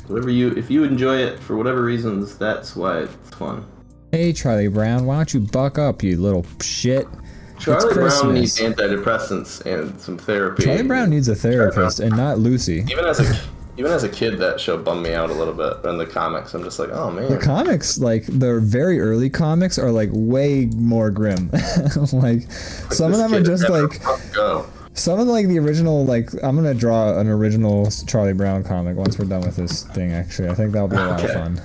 [SPEAKER 2] Whatever you, if you enjoy it for whatever reasons, that's why it's fun.
[SPEAKER 1] Hey Charlie Brown, why don't you buck up, you little shit?
[SPEAKER 2] Charlie Brown needs antidepressants and some therapy.
[SPEAKER 1] Charlie Brown needs a therapist and not Lucy.
[SPEAKER 2] Even as a even as a kid, that show bummed me out a little bit. In the comics, I'm just like, oh man.
[SPEAKER 1] The comics, like the very early comics, are like way more grim. like some of them are just like
[SPEAKER 2] go.
[SPEAKER 1] Some of like the original. Like I'm gonna draw an original Charlie Brown comic once we're done with this thing. Actually, I think that'll be a lot of fun.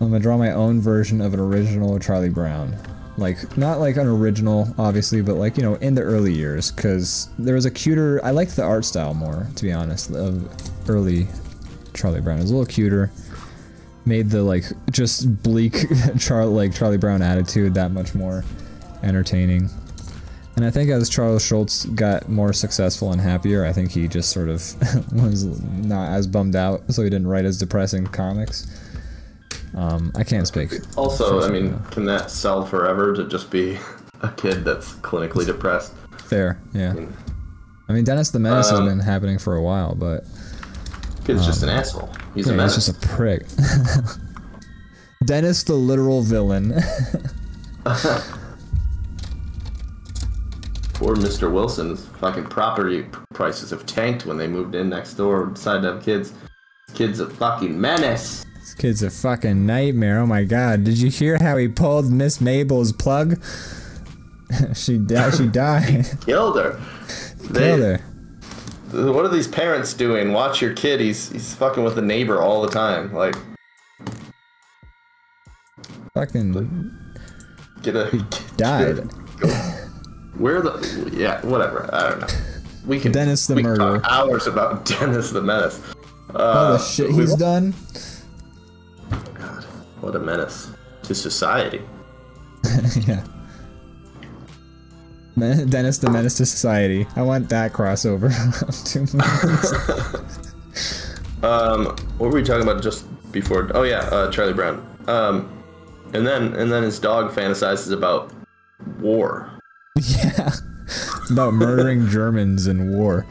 [SPEAKER 1] I'm gonna draw my own version of an original Charlie Brown. Like not like an original, obviously, but like you know, in the early years, because there was a cuter. I liked the art style more, to be honest, of early Charlie Brown. It was a little cuter. Made the like just bleak Char like Charlie Brown attitude that much more entertaining. And I think as Charles Schulz got more successful and happier, I think he just sort of was not as bummed out, so he didn't write as depressing comics. Um, I can't speak.
[SPEAKER 2] Also, I mean,
[SPEAKER 1] something,
[SPEAKER 2] can that sell forever to just be a kid that's clinically depressed?
[SPEAKER 1] Fair, yeah. I mean, Dennis the Menace has
[SPEAKER 2] Um,
[SPEAKER 1] been happening for a while, but
[SPEAKER 2] Kid's just an asshole. He's a
[SPEAKER 1] Um, yeah, he's just a prick. Dennis the literal villain.
[SPEAKER 2] Poor Mr. Wilson's fucking property prices have tanked when they moved in next door and decided to have kids. Kid's a fucking menace.
[SPEAKER 1] this kid's a fucking nightmare. Oh my god! Did you hear how he pulled Miss Mabel's plug? she died. She died.
[SPEAKER 2] Killed her. They,
[SPEAKER 1] Killed her.
[SPEAKER 2] What are these parents doing? Watch your kid. He's he's fucking with the neighbor all the time. Like,
[SPEAKER 1] Fucking
[SPEAKER 2] get a
[SPEAKER 1] died.
[SPEAKER 2] Go. Where the yeah whatever I don't know. We can
[SPEAKER 1] Dennis the
[SPEAKER 2] we
[SPEAKER 1] murderer.
[SPEAKER 2] talk hours about Dennis the menace. Uh,
[SPEAKER 1] All the shit
[SPEAKER 2] we-
[SPEAKER 1] he's done.
[SPEAKER 2] God, what a menace to society.
[SPEAKER 1] yeah. Men- Dennis the Menace to Society. I want that crossover of two movies.
[SPEAKER 2] Um, what were we talking about just before? Oh yeah, uh, Charlie Brown. Um, and then and then his dog fantasizes about war.
[SPEAKER 1] about murdering Germans in war.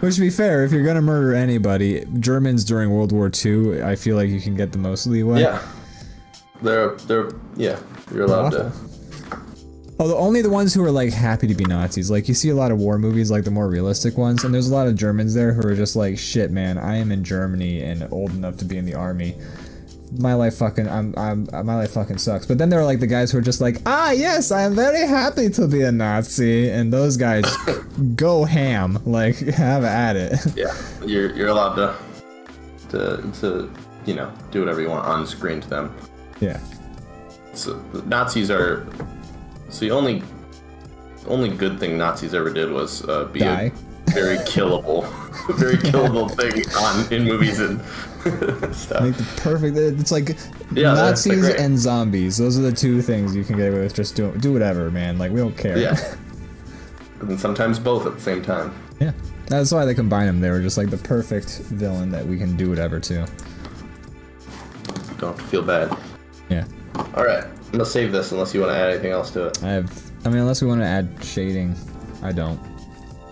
[SPEAKER 1] Which, to be fair, if you're gonna murder anybody, Germans during World War II, I feel like you can get the most leeway.
[SPEAKER 2] Yeah. They're they're yeah. You're allowed to.
[SPEAKER 1] Although only the ones who are like happy to be Nazis. Like you see a lot of war movies, like the more realistic ones, and there's a lot of Germans there who are just like, shit, man, I am in Germany and old enough to be in the army. My life fucking, I'm, I'm, my life fucking sucks. But then there are like the guys who are just like, ah, yes, I am very happy to be a Nazi, and those guys go ham, like have at it.
[SPEAKER 2] Yeah. You're you're allowed to to to you know do whatever you want on screen to them.
[SPEAKER 1] yeah.
[SPEAKER 2] So the Nazis are. So the only only good thing Nazis ever did was uh, be
[SPEAKER 1] Die.
[SPEAKER 2] a very killable, very killable thing on in movies and stuff.
[SPEAKER 1] Like the perfect. It's like
[SPEAKER 2] Yeah, that's, like,
[SPEAKER 1] Nazis and zombies. Those are the two things you can get away with. Just do do whatever, man. Like we don't care.
[SPEAKER 2] Yeah. and sometimes both at the same time.
[SPEAKER 1] yeah. That's why they combine them. They were just like the perfect villain that we can do whatever to.
[SPEAKER 2] Don't feel bad.
[SPEAKER 1] Yeah.
[SPEAKER 2] All right, I'm gonna save this unless you want to add anything else to it.
[SPEAKER 1] I have. I mean, unless we want to add shading, I don't.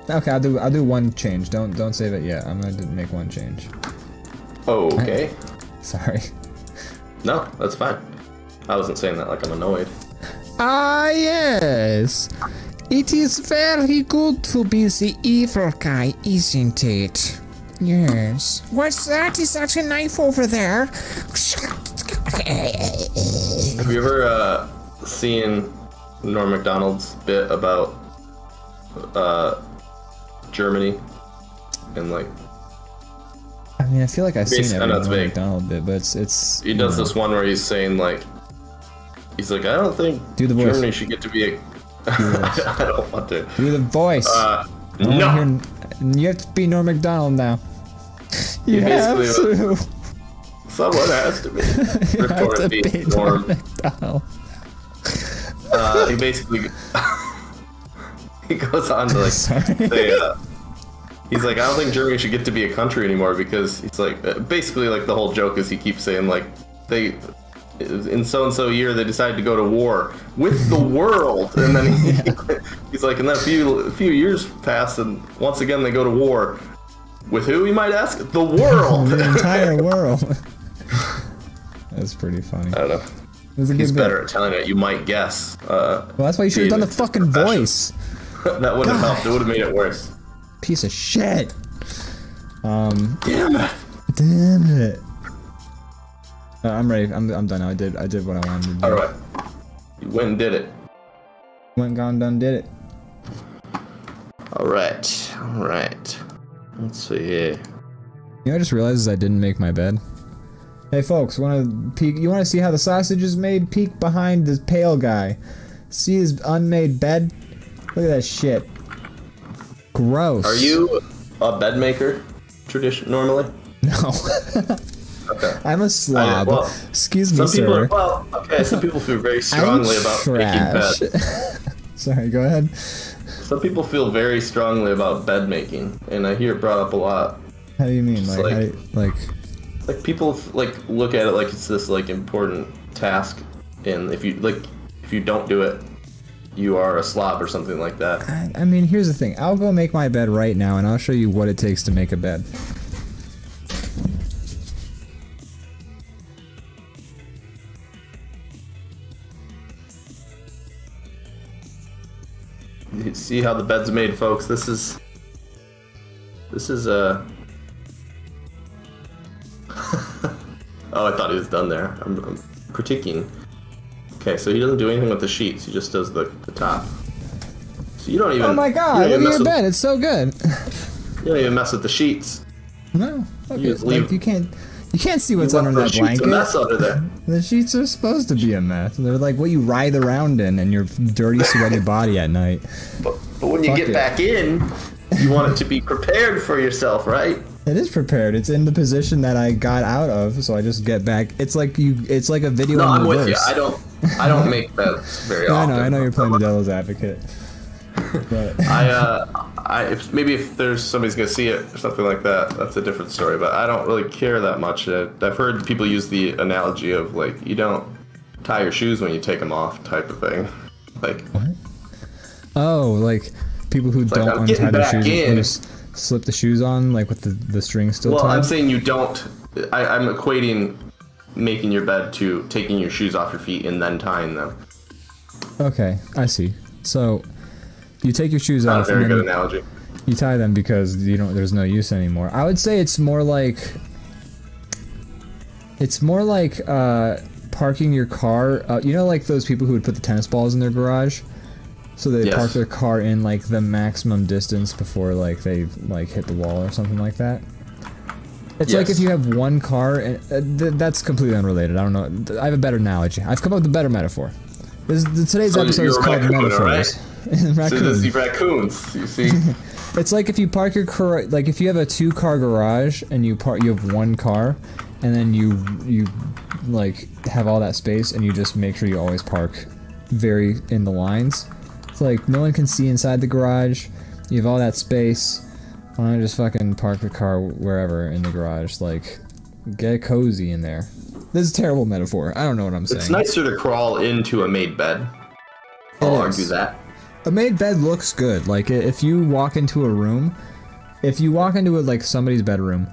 [SPEAKER 1] Okay, I'll do. I'll do one change. Don't don't save it yet. I'm gonna make one change.
[SPEAKER 2] Oh, Okay.
[SPEAKER 1] Sorry.
[SPEAKER 2] No, that's fine. I wasn't saying that like I'm annoyed.
[SPEAKER 1] Ah yes. It is very good to be the evil guy, isn't it? Yes. What's that? Is that a knife over there?
[SPEAKER 2] Have you ever uh, seen Norm Macdonald's bit about uh, Germany and like
[SPEAKER 1] I mean, I feel like I've seen
[SPEAKER 2] Basically,
[SPEAKER 1] every
[SPEAKER 2] I know it's
[SPEAKER 1] Norm
[SPEAKER 2] vague.
[SPEAKER 1] Macdonald bit, but it's it's.
[SPEAKER 2] he does this one where he's saying like he's like I don't think
[SPEAKER 1] Do the voice.
[SPEAKER 2] Germany should get to be a I don't want to.
[SPEAKER 1] Do the voice.
[SPEAKER 2] Uh, no.
[SPEAKER 1] you have to be Norm Macdonald now. You
[SPEAKER 2] You
[SPEAKER 1] have to.
[SPEAKER 2] Someone has to be.
[SPEAKER 1] You have to be
[SPEAKER 2] Norm.
[SPEAKER 1] Norm Macdonald.
[SPEAKER 2] Uh, he basically he goes on to like say, uh, he's like, I don't think Germany should get to be a country anymore because he's like, uh, basically like the whole joke is he keeps saying like they in so and so year they decided to go to war with the world, and then he, he's like, and then a few a few years pass, and once again they go to war with who? You might ask, the world.
[SPEAKER 1] the entire world. That's pretty funny.
[SPEAKER 2] I don't know.
[SPEAKER 1] It was a
[SPEAKER 2] He's
[SPEAKER 1] bit.
[SPEAKER 2] better at telling it. You might guess. Uh,
[SPEAKER 1] Well, that's why you should have done the fucking voice.
[SPEAKER 2] that wouldn't have helped. It would have made it worse.
[SPEAKER 1] Piece of shit. Um,
[SPEAKER 2] Damn it.
[SPEAKER 1] damn it. Uh, I'm ready. I'm, I'm done now. I did I did what I wanted to do.
[SPEAKER 2] All right. You went and did it.
[SPEAKER 1] Went, gone, done, did it.
[SPEAKER 2] All right. All right. Let's see here.
[SPEAKER 1] You know, I just realized is I didn't make my bed. Hey, folks, want to peek? You want to see how the sausage is made? Peek behind this pale guy. See his unmade bed? Look at that shit. Gross.
[SPEAKER 2] Are you a bed maker? Tradition normally.
[SPEAKER 1] No.
[SPEAKER 2] Okay.
[SPEAKER 1] I'm a slob.
[SPEAKER 2] well,
[SPEAKER 1] Excuse me,
[SPEAKER 2] Some people. Are, well, okay. Some people feel very
[SPEAKER 1] I'm
[SPEAKER 2] strongly about making
[SPEAKER 1] trash.
[SPEAKER 2] beds.
[SPEAKER 1] Sorry, go ahead.
[SPEAKER 2] Some people feel very strongly about bed making, and I hear it brought up a lot.
[SPEAKER 1] How do you mean?
[SPEAKER 2] Just
[SPEAKER 1] Like,
[SPEAKER 2] like-
[SPEAKER 1] you- like,
[SPEAKER 2] Like people like look at it like it's this like important task, and if you like if you don't do it, you are a slob or something like that.
[SPEAKER 1] I, I mean, here's the thing. I'll go make my bed right now, and I'll show you what it takes to make a bed.
[SPEAKER 2] You see how the bed's made, folks. This is this is uh Oh, I thought he was done there. I'm, I'm critiquing. Okay, so he doesn't do anything with the sheets. He just does the, the top. So you don't even.
[SPEAKER 1] Oh my god, look at your bed. It's so good.
[SPEAKER 2] You don't even mess with the sheets.
[SPEAKER 1] no. Look
[SPEAKER 2] You
[SPEAKER 1] like, you can't. You can't see what's under that
[SPEAKER 2] those sheets a mess
[SPEAKER 1] blanket.
[SPEAKER 2] under there.
[SPEAKER 1] The sheets are supposed to be a mess. They're like what you writhe around in and your dirty, sweaty body at night.
[SPEAKER 2] But, but when you
[SPEAKER 1] Fuck
[SPEAKER 2] get
[SPEAKER 1] it.
[SPEAKER 2] back in, you want it to be prepared for yourself, right?
[SPEAKER 1] It is prepared. It's in the position that I got out of, so I just get back. It's like you. It's like a video
[SPEAKER 2] No, I'm
[SPEAKER 1] reverse.
[SPEAKER 2] with you. I don't. I don't make beds very
[SPEAKER 1] Yeah, I
[SPEAKER 2] often.
[SPEAKER 1] know. I know you're playing the devil's advocate. But
[SPEAKER 2] I, uh, I if, maybe if there's somebody's gonna see it or something like that, that's a different story. But I don't really care that much. I've heard people use the analogy of like you don't tie your shoes when you take them off, type of thing. Like
[SPEAKER 1] what? Oh, like people who
[SPEAKER 2] like,
[SPEAKER 1] don't
[SPEAKER 2] I'm
[SPEAKER 1] untie their shoes,
[SPEAKER 2] in.
[SPEAKER 1] or s- slip the shoes on, like with the the string still
[SPEAKER 2] Well,
[SPEAKER 1] tied.
[SPEAKER 2] I'm saying you don't. I, I'm equating making your bed to taking your shoes off your feet and then tying them.
[SPEAKER 1] Okay, I see. So you take your shoes
[SPEAKER 2] Not a
[SPEAKER 1] off
[SPEAKER 2] very
[SPEAKER 1] and
[SPEAKER 2] good analogy.
[SPEAKER 1] you tie them because you don't. There's no use anymore. I would say it's more like it's more like uh, parking your car. Uh, you know, like those people who would put the tennis balls in their garage. So they
[SPEAKER 2] Yes.
[SPEAKER 1] park their car in like the maximum distance before like they like hit the wall or something like that. It's like if you have one car, and uh, th- that's completely unrelated. I don't know. I have a better analogy. I've come up with a better metaphor. This, today's
[SPEAKER 2] So
[SPEAKER 1] episode is called
[SPEAKER 2] raccoon,
[SPEAKER 1] metaphors.
[SPEAKER 2] So
[SPEAKER 1] Raccoon.
[SPEAKER 2] this is raccoons. You see,
[SPEAKER 1] It's like if you park your car, like if you have a two-car garage and you park, you have one car, and then you you like have all that space, and you just make sure you always park very in the lines. It's like no one can see inside the garage. You have all that space. Why don't I just fucking park the car wherever in the garage? Like, get cozy in there. This is a terrible metaphor. I don't know what I'm saying.
[SPEAKER 2] it's nicer to crawl into a made bed. I'll
[SPEAKER 1] It
[SPEAKER 2] argue
[SPEAKER 1] is.
[SPEAKER 2] that.
[SPEAKER 1] A made bed looks good. Like if you walk into a room, if you walk into a, like somebody's bedroom,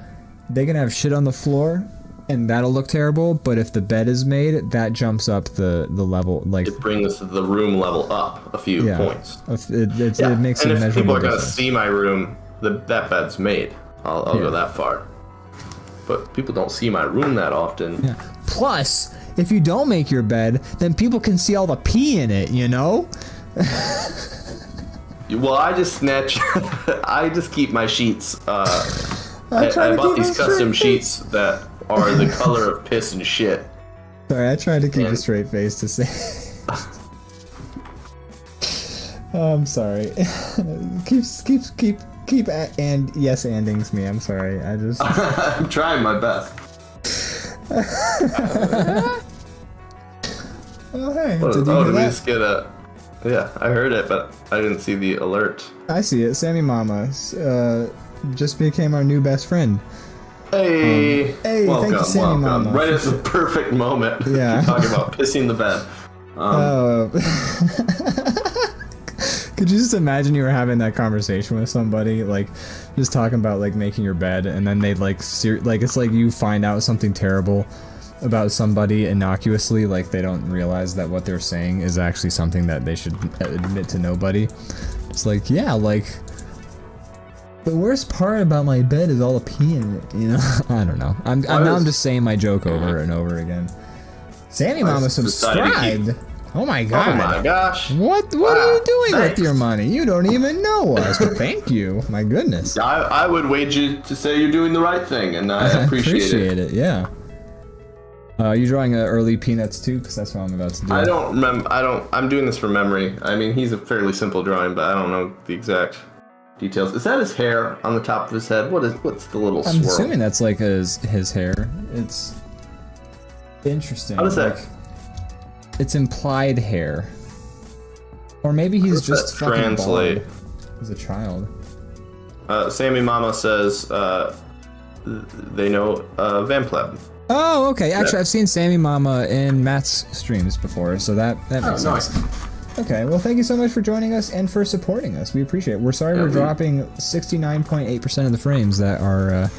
[SPEAKER 1] they can have shit on the floor, and that'll look terrible. But if the bed is made, that jumps up the the level. Like
[SPEAKER 2] It brings the room level up a few
[SPEAKER 1] yeah,
[SPEAKER 2] points.
[SPEAKER 1] It, it,
[SPEAKER 2] Yeah.
[SPEAKER 1] it makes
[SPEAKER 2] and
[SPEAKER 1] a
[SPEAKER 2] if people are gonna
[SPEAKER 1] difference.
[SPEAKER 2] see my room, the, that bed's made. I'll, I'll
[SPEAKER 1] Yeah.
[SPEAKER 2] go that far. But people don't see my room that often.
[SPEAKER 1] Yeah. Plus, if you don't make your bed, then people can see all the pee in it. You know.
[SPEAKER 2] Well, I just snatch. I just keep my sheets. Uh, I, I bought these custom sheets that are the color of piss and shit.
[SPEAKER 1] Sorry, I tried to keep a straight face to say. oh, I'm sorry. keep keep keep keep a- and yes andings me. I'm sorry. I just
[SPEAKER 2] I'm trying my best.
[SPEAKER 1] oh hey
[SPEAKER 2] Oh,
[SPEAKER 1] did you
[SPEAKER 2] oh, did we just get a? Yeah, I heard it, but I didn't see the alert.
[SPEAKER 1] I see it. Sammy Mama uh, just became our new best friend.
[SPEAKER 2] Hey,
[SPEAKER 1] Um, hey, thank
[SPEAKER 2] welcome,
[SPEAKER 1] you, Sammy
[SPEAKER 2] welcome.
[SPEAKER 1] Mama,
[SPEAKER 2] Right at the perfect moment.
[SPEAKER 1] Yeah.
[SPEAKER 2] You're talking about pissing the bed. Um,
[SPEAKER 1] Oh. Could you just imagine you were having that conversation with somebody, like, just talking about like making your bed, and then they like, ser- like it's like you find out something terrible about somebody innocuously, like they don't realize that what they're saying is actually something that they should admit to nobody. It's like, yeah, like. The worst part about my bed is all the pee in it, you know? I don't know. I'm, I'm now I'm just saying my joke over and over again. Sammy Mama subscribed. Oh my god.
[SPEAKER 2] oh my gosh.
[SPEAKER 1] What what are you doing
[SPEAKER 2] thanks.
[SPEAKER 1] with your money? You don't even know us. Thank you. My goodness.
[SPEAKER 2] I, I would wager to say you're doing the right thing, and I appreciate, it. it.
[SPEAKER 1] yeah. Uh, you drawing uh, early peanuts too? Because that's what I'm about to do.
[SPEAKER 2] I don't remember. I don't. I'm doing this from memory. I mean, he's a fairly simple drawing, but I don't know the exact details. Is that his hair on the top of his head? What is? What's the little
[SPEAKER 1] I'm
[SPEAKER 2] swirl?
[SPEAKER 1] assuming that's like his his hair. It's interesting.
[SPEAKER 2] How does that?
[SPEAKER 1] like, It's implied hair. Or maybe he's just
[SPEAKER 2] translate?
[SPEAKER 1] as a child.
[SPEAKER 2] Uh, Sammy Mama says uh, they know uh, Van Pleb.
[SPEAKER 1] Oh, okay. Actually, I've seen Sammy Mama in Matt's streams before, so that that makes
[SPEAKER 2] Oh,
[SPEAKER 1] sense.
[SPEAKER 2] nice.
[SPEAKER 1] Okay, well, thank you so much for joining us and for supporting us. We appreciate it. We're sorry
[SPEAKER 2] Yeah,
[SPEAKER 1] we're
[SPEAKER 2] we-
[SPEAKER 1] dropping 69.8% of the frames that are uh,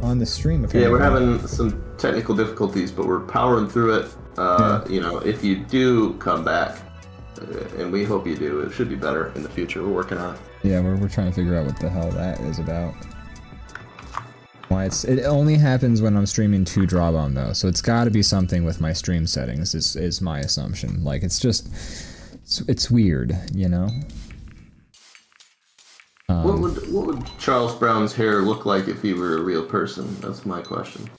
[SPEAKER 1] on the stream.
[SPEAKER 2] Yeah, we're having some technical difficulties, but we're powering through it. Uh, You know, if you do come back, uh, and we hope you do, it should be better in the future. We're working on it.
[SPEAKER 1] Yeah, we're, we're trying to figure out what the hell that is about. Why it's it only happens when I'm streaming to DrawBomb though, so it's got to be something with my stream settings. Is is my assumption? Like it's just it's, it's weird, you know. Um,
[SPEAKER 2] What would what would Charles Brown's hair look like if he were a real person? That's my question.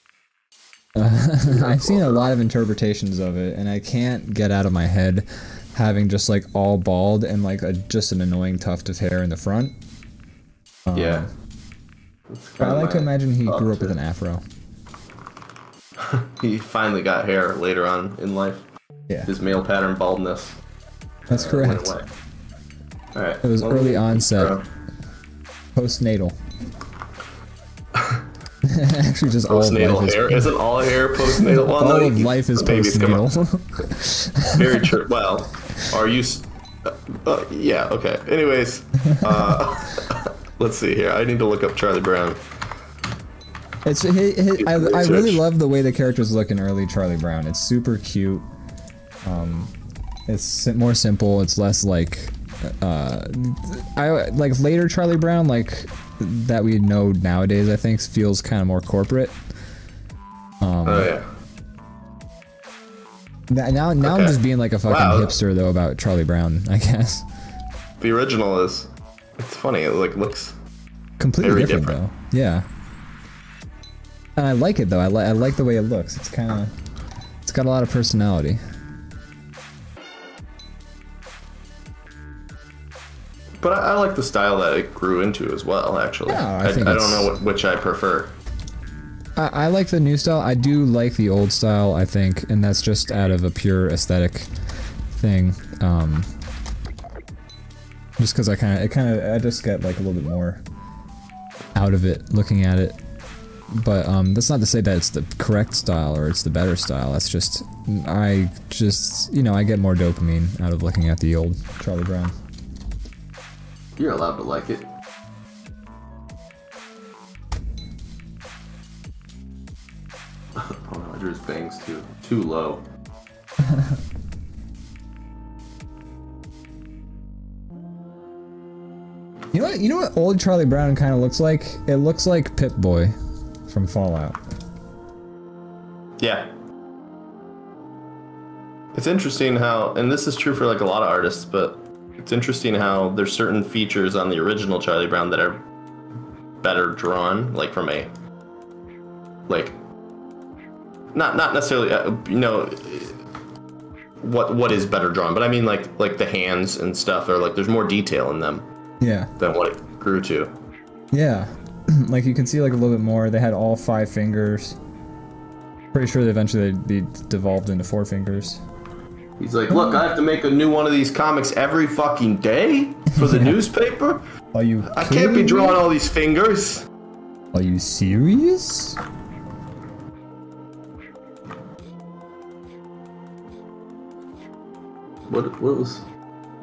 [SPEAKER 1] I've seen a lot of interpretations of it, and I can't get out of my head having just like all bald and like a just an annoying tuft of hair in the front.
[SPEAKER 2] yeah.
[SPEAKER 1] I like to imagine he grew up
[SPEAKER 2] too.
[SPEAKER 1] with an afro.
[SPEAKER 2] He finally got hair later on in life.
[SPEAKER 1] Yeah,
[SPEAKER 2] His male pattern baldness
[SPEAKER 1] that's
[SPEAKER 2] uh,
[SPEAKER 1] correct.
[SPEAKER 2] went. All right.
[SPEAKER 1] It was early onset.
[SPEAKER 2] uh,
[SPEAKER 1] Postnatal. Actually, just all of
[SPEAKER 2] Postnatal
[SPEAKER 1] life is,
[SPEAKER 2] hair isn't all hair postnatal. Well,
[SPEAKER 1] all
[SPEAKER 2] no,
[SPEAKER 1] of life is postnatal.
[SPEAKER 2] Very true. Well, are you? s- Uh, yeah. Okay. Anyways, uh, let's see here. I need to look up Charlie Brown.
[SPEAKER 1] It's he, he, I, I really love the way the characters look in early Charlie Brown. It's super cute. Um, it's more simple. It's less like, uh, I like later Charlie Brown like that we know nowadays. I think feels kind of more corporate. Um,
[SPEAKER 2] Oh yeah.
[SPEAKER 1] Now, now I'm just being like a fucking
[SPEAKER 2] Wow.
[SPEAKER 1] hipster though about Charlie Brown. I guess
[SPEAKER 2] The original is. It's funny. It like looks.
[SPEAKER 1] completely different,
[SPEAKER 2] different.
[SPEAKER 1] though. Yeah, and I like it though. I like I like the way it looks. It's kind of it's got a lot of personality.
[SPEAKER 2] But I, I like the style that it grew into as well. Actually,
[SPEAKER 1] Yeah, I
[SPEAKER 2] I, I don't know what, which I prefer.
[SPEAKER 1] I, I like the new style. I do like the old style. I think, and that's just out of a pure aesthetic thing. Um, just because I kind of, it kind of, I just get like a little bit more out of it looking at it. But um, that's not to say that it's the correct style or it's the better style. That's just, I just, you know, I get more dopamine out of looking at the old Charlie Brown.
[SPEAKER 2] You're allowed to like it. oh no, I drew his bangs too too low.
[SPEAKER 1] You know what? You know what old Charlie Brown kind of looks like? It looks like Pip Boy from Fallout.
[SPEAKER 2] Yeah. It's interesting how, and this is true for like a lot of artists, but it's interesting how there's certain features on the original Charlie Brown that are better drawn, like from a, like, not not necessarily, uh, you know, what what is better drawn, but I mean like like the hands and stuff are like there's more detail in them
[SPEAKER 1] Yeah.
[SPEAKER 2] than what it grew to.
[SPEAKER 1] Yeah, like you can see like a little bit more. They had all five fingers. Pretty sure they eventually they, they devolved into four fingers.
[SPEAKER 2] He's like, look, I have to make a new one of these comics every fucking day for the newspaper.
[SPEAKER 1] Are you?
[SPEAKER 2] I can't be drawing all these fingers.
[SPEAKER 1] Are you serious?
[SPEAKER 2] What what was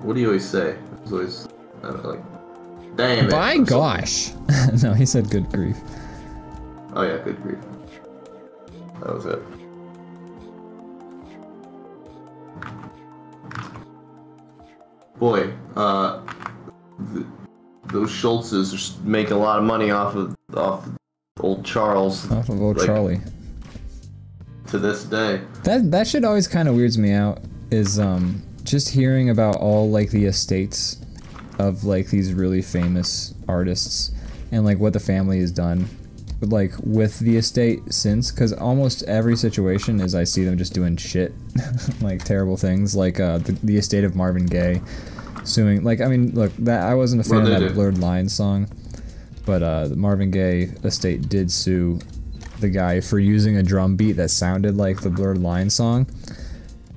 [SPEAKER 2] what do you always say? It was always I don't know, like damn it.
[SPEAKER 1] By gosh! no, he said good grief.
[SPEAKER 2] Oh yeah, good grief. That was it. Boy, uh th- those Schulzes are making a lot of money off of off old Charles
[SPEAKER 1] Off of old
[SPEAKER 2] Like-
[SPEAKER 1] Charlie.
[SPEAKER 2] to this day.
[SPEAKER 1] That that shit always kind of weirds me out. Is um just hearing about all like the estates of like these really famous artists and like what the family has done like with the estate since because almost every situation is i see them just doing shit like terrible things like uh the, the estate of marvin gaye suing like i mean look that i wasn't a fan of that
[SPEAKER 2] do?
[SPEAKER 1] blurred lines song but uh the marvin gaye estate did sue the guy for using a drum beat that sounded like the blurred line song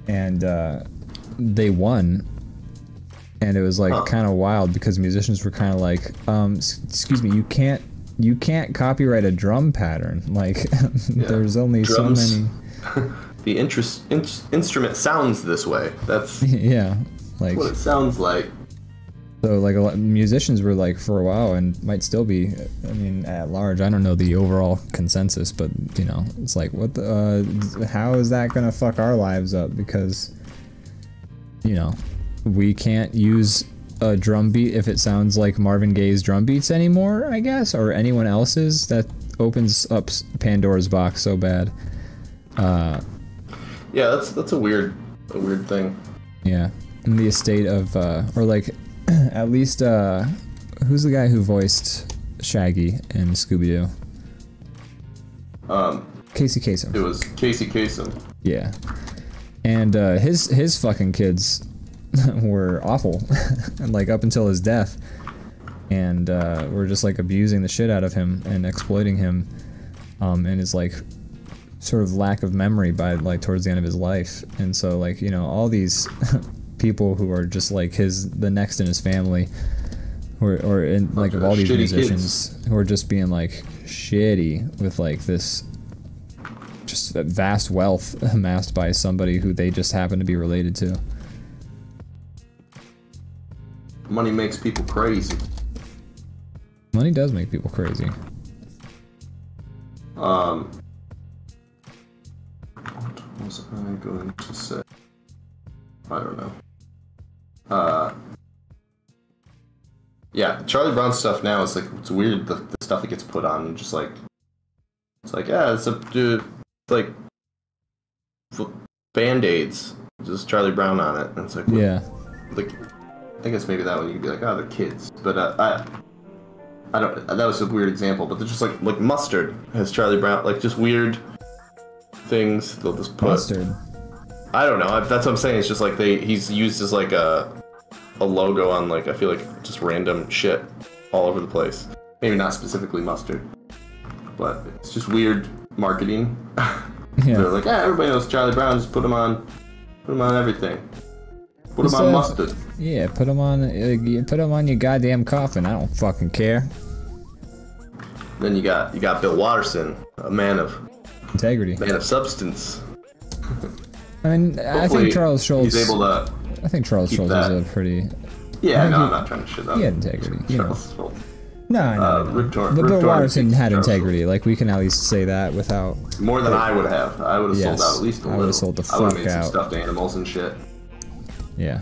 [SPEAKER 1] and uh they won and it was like
[SPEAKER 2] Huh.
[SPEAKER 1] kind of wild because musicians were kind of like um s- excuse me you can't you can't copyright a drum pattern like there's only
[SPEAKER 2] Drums.
[SPEAKER 1] so many
[SPEAKER 2] The interest in- instrument sounds this way. That's
[SPEAKER 1] yeah like
[SPEAKER 2] what it sounds like.
[SPEAKER 1] so like a lot musicians were like for a while and might still be i mean at large i don't know the overall consensus but you know it's like what the uh how is that gonna fuck our lives up because you know we can't use a drum beat if it sounds like marvin gaye's drum beats anymore i guess or anyone else's that opens up pandora's box so bad uh
[SPEAKER 2] Yeah, that's that's a weird a weird thing.
[SPEAKER 1] Yeah, in the estate of, uh, or like, at least, uh, who's the guy who voiced Shaggy in Scooby Doo?
[SPEAKER 2] Um,
[SPEAKER 1] Casey Kasem.
[SPEAKER 2] it was Casey Kasem.
[SPEAKER 1] Yeah, and uh, his his fucking kids were awful, like up until his death, and uh, were just like abusing the shit out of him and exploiting him, um, and his like sort of lack of memory by like towards the end of his life, and so like you know all these people who are just like his the next in his family. Or, or in like of all these
[SPEAKER 2] Shitty kids.
[SPEAKER 1] musicians who are just being like shitty with like this just vast wealth amassed by somebody who they just happen to be related to.
[SPEAKER 2] Money makes people crazy.
[SPEAKER 1] Money does make people crazy.
[SPEAKER 2] Um, what was I going to say? I don't know. Uh, yeah, Charlie Brown stuff now is like it's weird the, the stuff it gets put on. Just like it's like yeah, it's a dude like band aids, just Charlie Brown on it. And it's like
[SPEAKER 1] Yeah.
[SPEAKER 2] like I guess maybe that one you could be like, oh, they're kids, but uh, I. I don't. That was a weird example, but they're just like like mustard has Charlie Brown, like just weird things. They'll just put.
[SPEAKER 1] Mustard.
[SPEAKER 2] I don't know. I- That's what I'm saying. It's just like they he's used as like a a logo on like I feel like just random shit all over the place. Maybe not specifically mustard, but it's just weird marketing.
[SPEAKER 1] Yeah.
[SPEAKER 2] They're like, yeah, everybody knows Charlie Brown. Just put him on, put him on everything. Put him on
[SPEAKER 1] uh,
[SPEAKER 2] mustard.
[SPEAKER 1] Yeah, put them on. Uh, put them on your goddamn coffin. I don't fucking care.
[SPEAKER 2] Then you got you got Bill Watterson, a man of
[SPEAKER 1] Integrity.
[SPEAKER 2] man of substance.
[SPEAKER 1] I mean, I think Charles Schulz.
[SPEAKER 2] He's able to.
[SPEAKER 1] I think Charles Schulz
[SPEAKER 2] that.
[SPEAKER 1] is a pretty.
[SPEAKER 2] Yeah, no,
[SPEAKER 1] he-
[SPEAKER 2] I'm not trying to shit on
[SPEAKER 1] He had integrity. You know.
[SPEAKER 2] Schulz.
[SPEAKER 1] No, I know.
[SPEAKER 2] Uh. Rip Torn-
[SPEAKER 1] but
[SPEAKER 2] Rip
[SPEAKER 1] Bill Watterson had integrity. Like we can at least say that without.
[SPEAKER 2] More than I would have. I would have
[SPEAKER 1] Yes,
[SPEAKER 2] sold out at least a
[SPEAKER 1] I
[SPEAKER 2] little.
[SPEAKER 1] I would've sold the
[SPEAKER 2] I would
[SPEAKER 1] fuck
[SPEAKER 2] have made
[SPEAKER 1] out.
[SPEAKER 2] some stuffed animals and shit.
[SPEAKER 1] Yeah.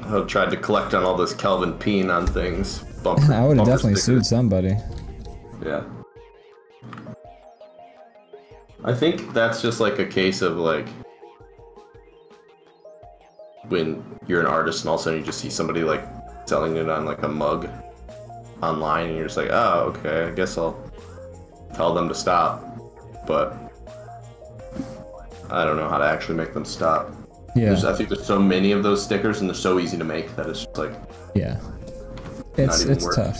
[SPEAKER 2] I tried to collect on all this Calvin Peen on things. Bumper,
[SPEAKER 1] I would have definitely
[SPEAKER 2] stickers.
[SPEAKER 1] sued somebody.
[SPEAKER 2] Yeah. I think that's just like a case of like when you're an artist and all of a sudden you just see somebody like selling it on like a mug online and you're just like, oh, okay, I guess I'll tell them to stop. But I don't know how to actually make them stop.
[SPEAKER 1] Yeah.
[SPEAKER 2] There's, I think there's so many of those stickers and they're so easy to make that it's just like,
[SPEAKER 1] Yeah. It's it's
[SPEAKER 2] worth.
[SPEAKER 1] tough.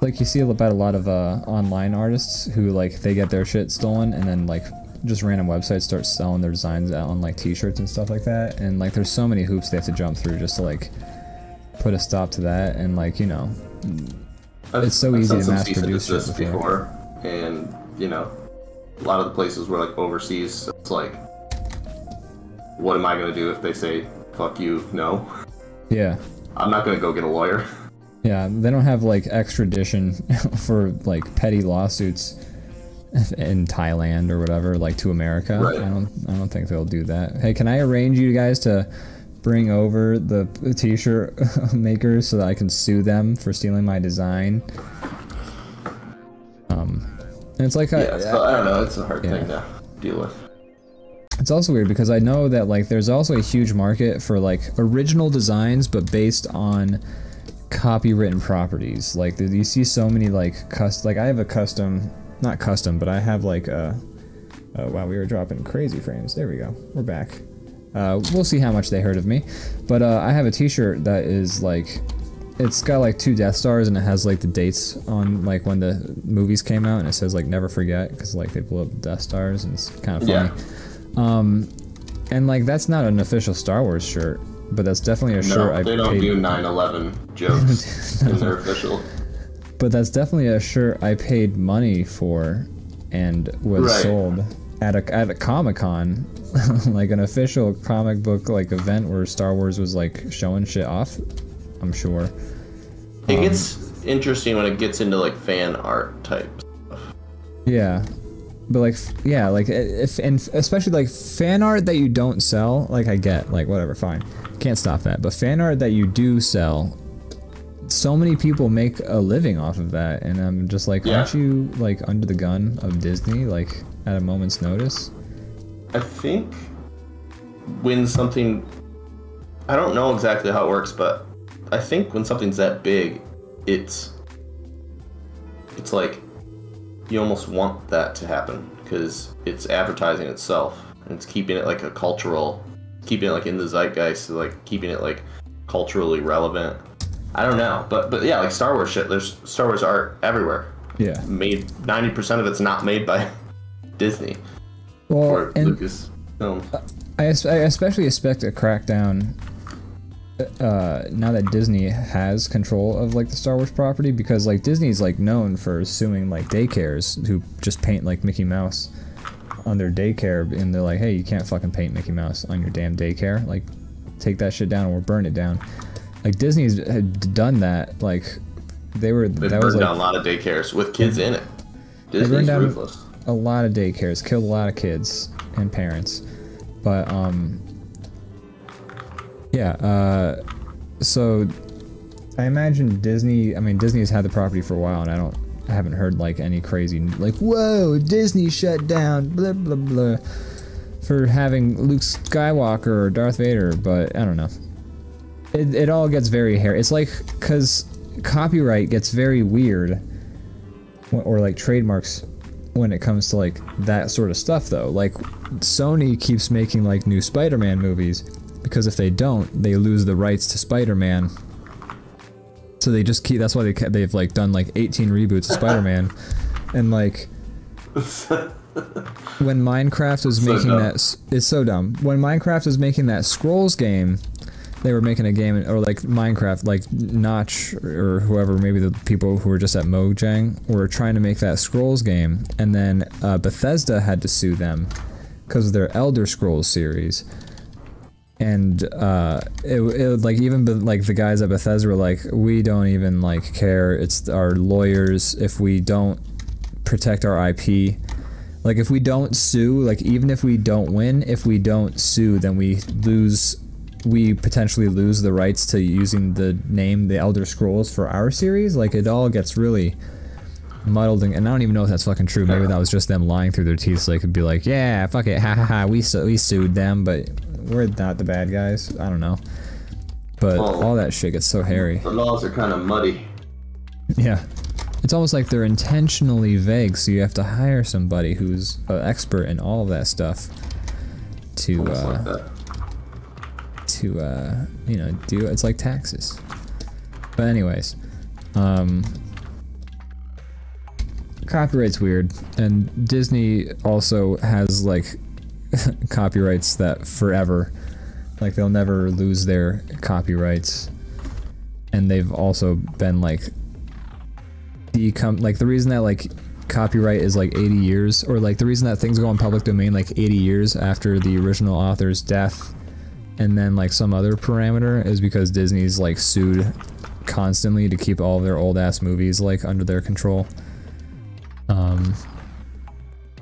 [SPEAKER 1] Like you see about a lot of uh, online artists who like they get their shit stolen and then like just random websites start selling their designs out on like t-shirts and stuff like that and like there's so many hoops they have to jump through just to like put a stop to that and like you know
[SPEAKER 2] I've,
[SPEAKER 1] It's so
[SPEAKER 2] I've
[SPEAKER 1] easy to mass produce shit
[SPEAKER 2] desist
[SPEAKER 1] before.
[SPEAKER 2] and you know, a lot of the places were like overseas. It's like, what am I gonna do if they say "fuck you"? No,
[SPEAKER 1] yeah
[SPEAKER 2] I'm not gonna go get a lawyer.
[SPEAKER 1] yeah they don't have like extradition for like petty lawsuits in Thailand or whatever like to America
[SPEAKER 2] Right.
[SPEAKER 1] I don't I don't think they'll do that hey can I arrange you guys to bring over the t-shirt makers so that I can sue them for stealing my design um and it's like I-
[SPEAKER 2] yeah, so I don't know. It's a hard
[SPEAKER 1] Yeah.
[SPEAKER 2] thing to deal with.
[SPEAKER 1] It's also weird because I know that like there's also a huge market for like original designs but based on copywritten properties. Like you see so many like cust like I have a custom not custom but I have like a oh wow we were dropping crazy frames. There we go. We're back. Uh, we'll see how much they heard of me. But uh, I have a t-shirt that is like it's got like two Death Stars and it has like the dates on like when the movies came out and it says like never forget because like they blew up the Death Stars and it's kind of funny.
[SPEAKER 2] Yeah.
[SPEAKER 1] Um, and like that's not an official Star Wars shirt, but that's definitely a shirt I paid
[SPEAKER 2] No,
[SPEAKER 1] I
[SPEAKER 2] they don't
[SPEAKER 1] paid.
[SPEAKER 2] do 9/11 jokes in their official.
[SPEAKER 1] But that's definitely a shirt I paid money for, and was
[SPEAKER 2] Right.
[SPEAKER 1] sold at a at a Comic Con, like an official comic book like event where Star Wars was like showing shit off. I'm sure.
[SPEAKER 2] It
[SPEAKER 1] Um,
[SPEAKER 2] gets interesting when it gets into like fan art type.
[SPEAKER 1] Yeah. But like yeah, like if and especially like fan art that you don't sell, like I get, like whatever, fine. Can't stop that. But fan art that you do sell, so many people make a living off of that and I'm just like,
[SPEAKER 2] Yeah.
[SPEAKER 1] aren't you like under the gun of Disney like at a moment's notice?
[SPEAKER 2] I think when something I don't know exactly how it works, but I think when something's that big, it's it's like you almost want that to happen because it's advertising itself and it's keeping it like a cultural keeping it like in the zeitgeist like keeping it like culturally relevant. I don't know but but yeah like star wars shit there's star wars art everywhere.
[SPEAKER 1] Yeah.
[SPEAKER 2] made 90% of it's not made by disney
[SPEAKER 1] Well,
[SPEAKER 2] or lucas
[SPEAKER 1] I especially expect a crackdown uh, now that Disney has control of like the Star Wars property because like Disney's like known for suing like daycares who just paint like Mickey Mouse on their daycare and they're like, hey, you can't fucking paint Mickey Mouse on your damn daycare. Like, take that shit down or burn it down. Like Disney's had done that. Like they were
[SPEAKER 2] They
[SPEAKER 1] that
[SPEAKER 2] burned
[SPEAKER 1] was like
[SPEAKER 2] down a lot of daycares with kids in it. Disney's ruthless.
[SPEAKER 1] a lot of daycares, killed a lot of kids and parents. But um yeah, uh so I imagine Disney I mean Disney's had the property for a while and I don't I haven't heard like any crazy like whoa, Disney shut down blah blah blah for having Luke Skywalker or Darth Vader, but I don't know. It it all gets very hairy. It's like cuz copyright gets very weird or like trademarks when it comes to like that sort of stuff though like sony keeps making like new spider-man movies because if they don't they lose the rights to spider-man so they just keep that's why they they've like done like 18 reboots of spider-man and like when minecraft was
[SPEAKER 2] So
[SPEAKER 1] making
[SPEAKER 2] dumb.
[SPEAKER 1] that it's so dumb when minecraft was making that scrolls game they were making a game or like Minecraft, like Notch or whoever, maybe the people who were just at Mojang were trying to make that Scrolls game, and then uh, Bethesda had to sue them because of their Elder Scrolls series. And uh, it, it like even be, like the guys at Bethesda were like, we don't even like care. It's our lawyers. If we don't protect our IP, like if we don't sue, like even if we don't win, if we don't sue, then we lose we potentially lose the rights to using the name the Elder Scrolls for our series. Like it all gets really muddled, and, and I don't even know if that's fucking true. Maybe that was just them lying through their teeth, so they could be like, "Yeah, fuck it, ha ha ha, we su- we sued them, but we're not the bad guys." I don't know, but
[SPEAKER 2] Oh.
[SPEAKER 1] all that shit gets so hairy.
[SPEAKER 2] The laws are kind of muddy.
[SPEAKER 1] Yeah. It's almost like they're intentionally vague, so you have to hire somebody who's an expert in all of that stuff to
[SPEAKER 2] Almost
[SPEAKER 1] uh,
[SPEAKER 2] like that.
[SPEAKER 1] to uh, you know do it's like taxes. But anyways, um, copyright's weird, and Disney also has like copyrights that forever, like they'll never lose their copyrights, and they've also been like decom like the reason that like copyright is like 80 years or like the reason that things go in public domain like 80 years after the original author's death and then like some other parameter is because Disney's like sued constantly to keep all their old ass movies like under their control. Um,